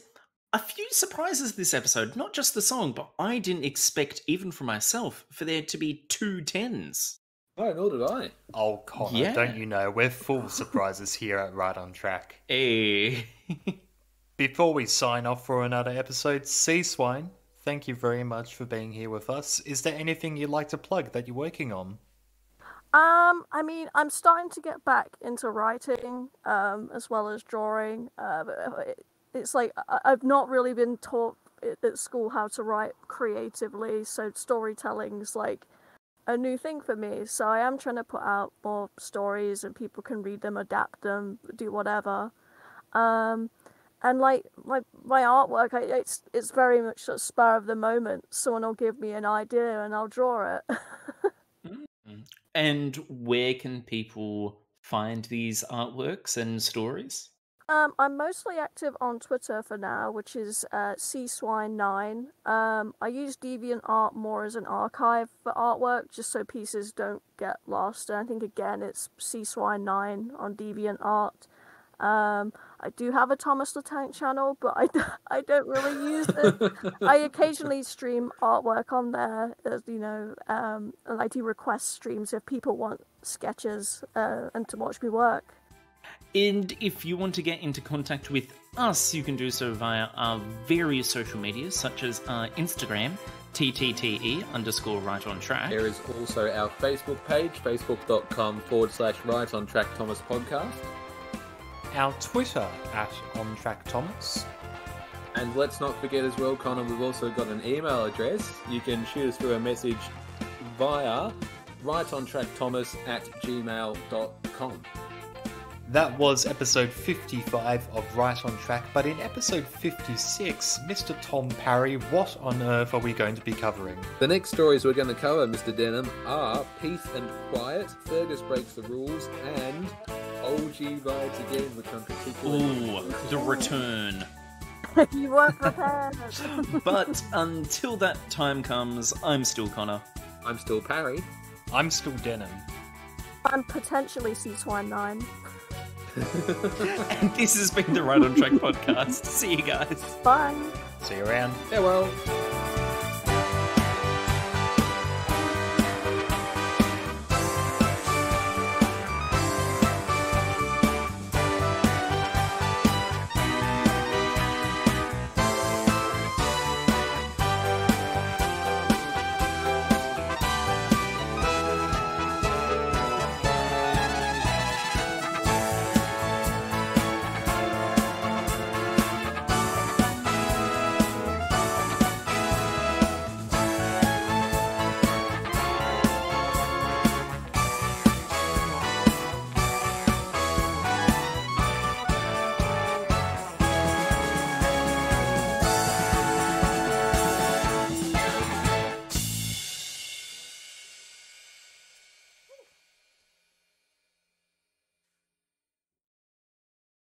a few surprises this episode. Not just the song, but I didn't expect, even for myself, for there to be two tens. Oh, nor did I. Oh, Connor, Yeah. don't you know? We're full of surprises here at Right on Track. Hey. Before we sign off for another episode, Sea Swine, thank you very much for being here with us. Is there anything you'd like to plug that you're working on? Um, I mean, I'm starting to get back into writing, um, as well as drawing. Uh, it- it's like I've not really been taught at school how to write creatively, so storytelling's like a new thing for me. So I am trying to put out more stories, and people can read them, adapt them, do whatever. Um, and like my my artwork, I, it's it's very much sort of spur of the moment. Someone will give me an idea, and I'll draw it. and where can people find these artworks and stories? Um, I'm mostly active on Twitter for now, which is uh, SeaSwine9. Um, I use DeviantArt more as an archive for artwork, just so pieces don't get lost. And I think again, it's SeaSwine9 on DeviantArt. Um, I do have a Thomas the Tank channel, but I, I don't really use it. I occasionally stream artwork on there, as you know, um, and I do request streams if people want sketches uh, and to watch me work. And if you want to get into contact with us, you can do so via our various social medias, such as our Instagram, TTTE underscore right on track. There is also our Facebook page, facebook.com forward slash right on track Thomas podcast. Our Twitter at OnTrackThomas. And let's not forget as well, Connor, we've also got an email address. You can shoot us through a message via rightontrackthomas at gmail.com. That was episode 55 of Right on Track, but in episode 56, Mr. Tom Parry, what on earth are we going to be covering? The next stories we're going to cover, Mr. Denham, are Peace and Quiet, Fergus Breaks the Rules, and OG Rides Again, which I'm particularly. Ooh, the return. you weren't prepared. But until that time comes, I'm still Connor. I'm still Parry. I'm still Denham. I'm potentially Sea Swine 9. And this has been the Right on Track podcast. See you guys. Bye. See you around. Farewell.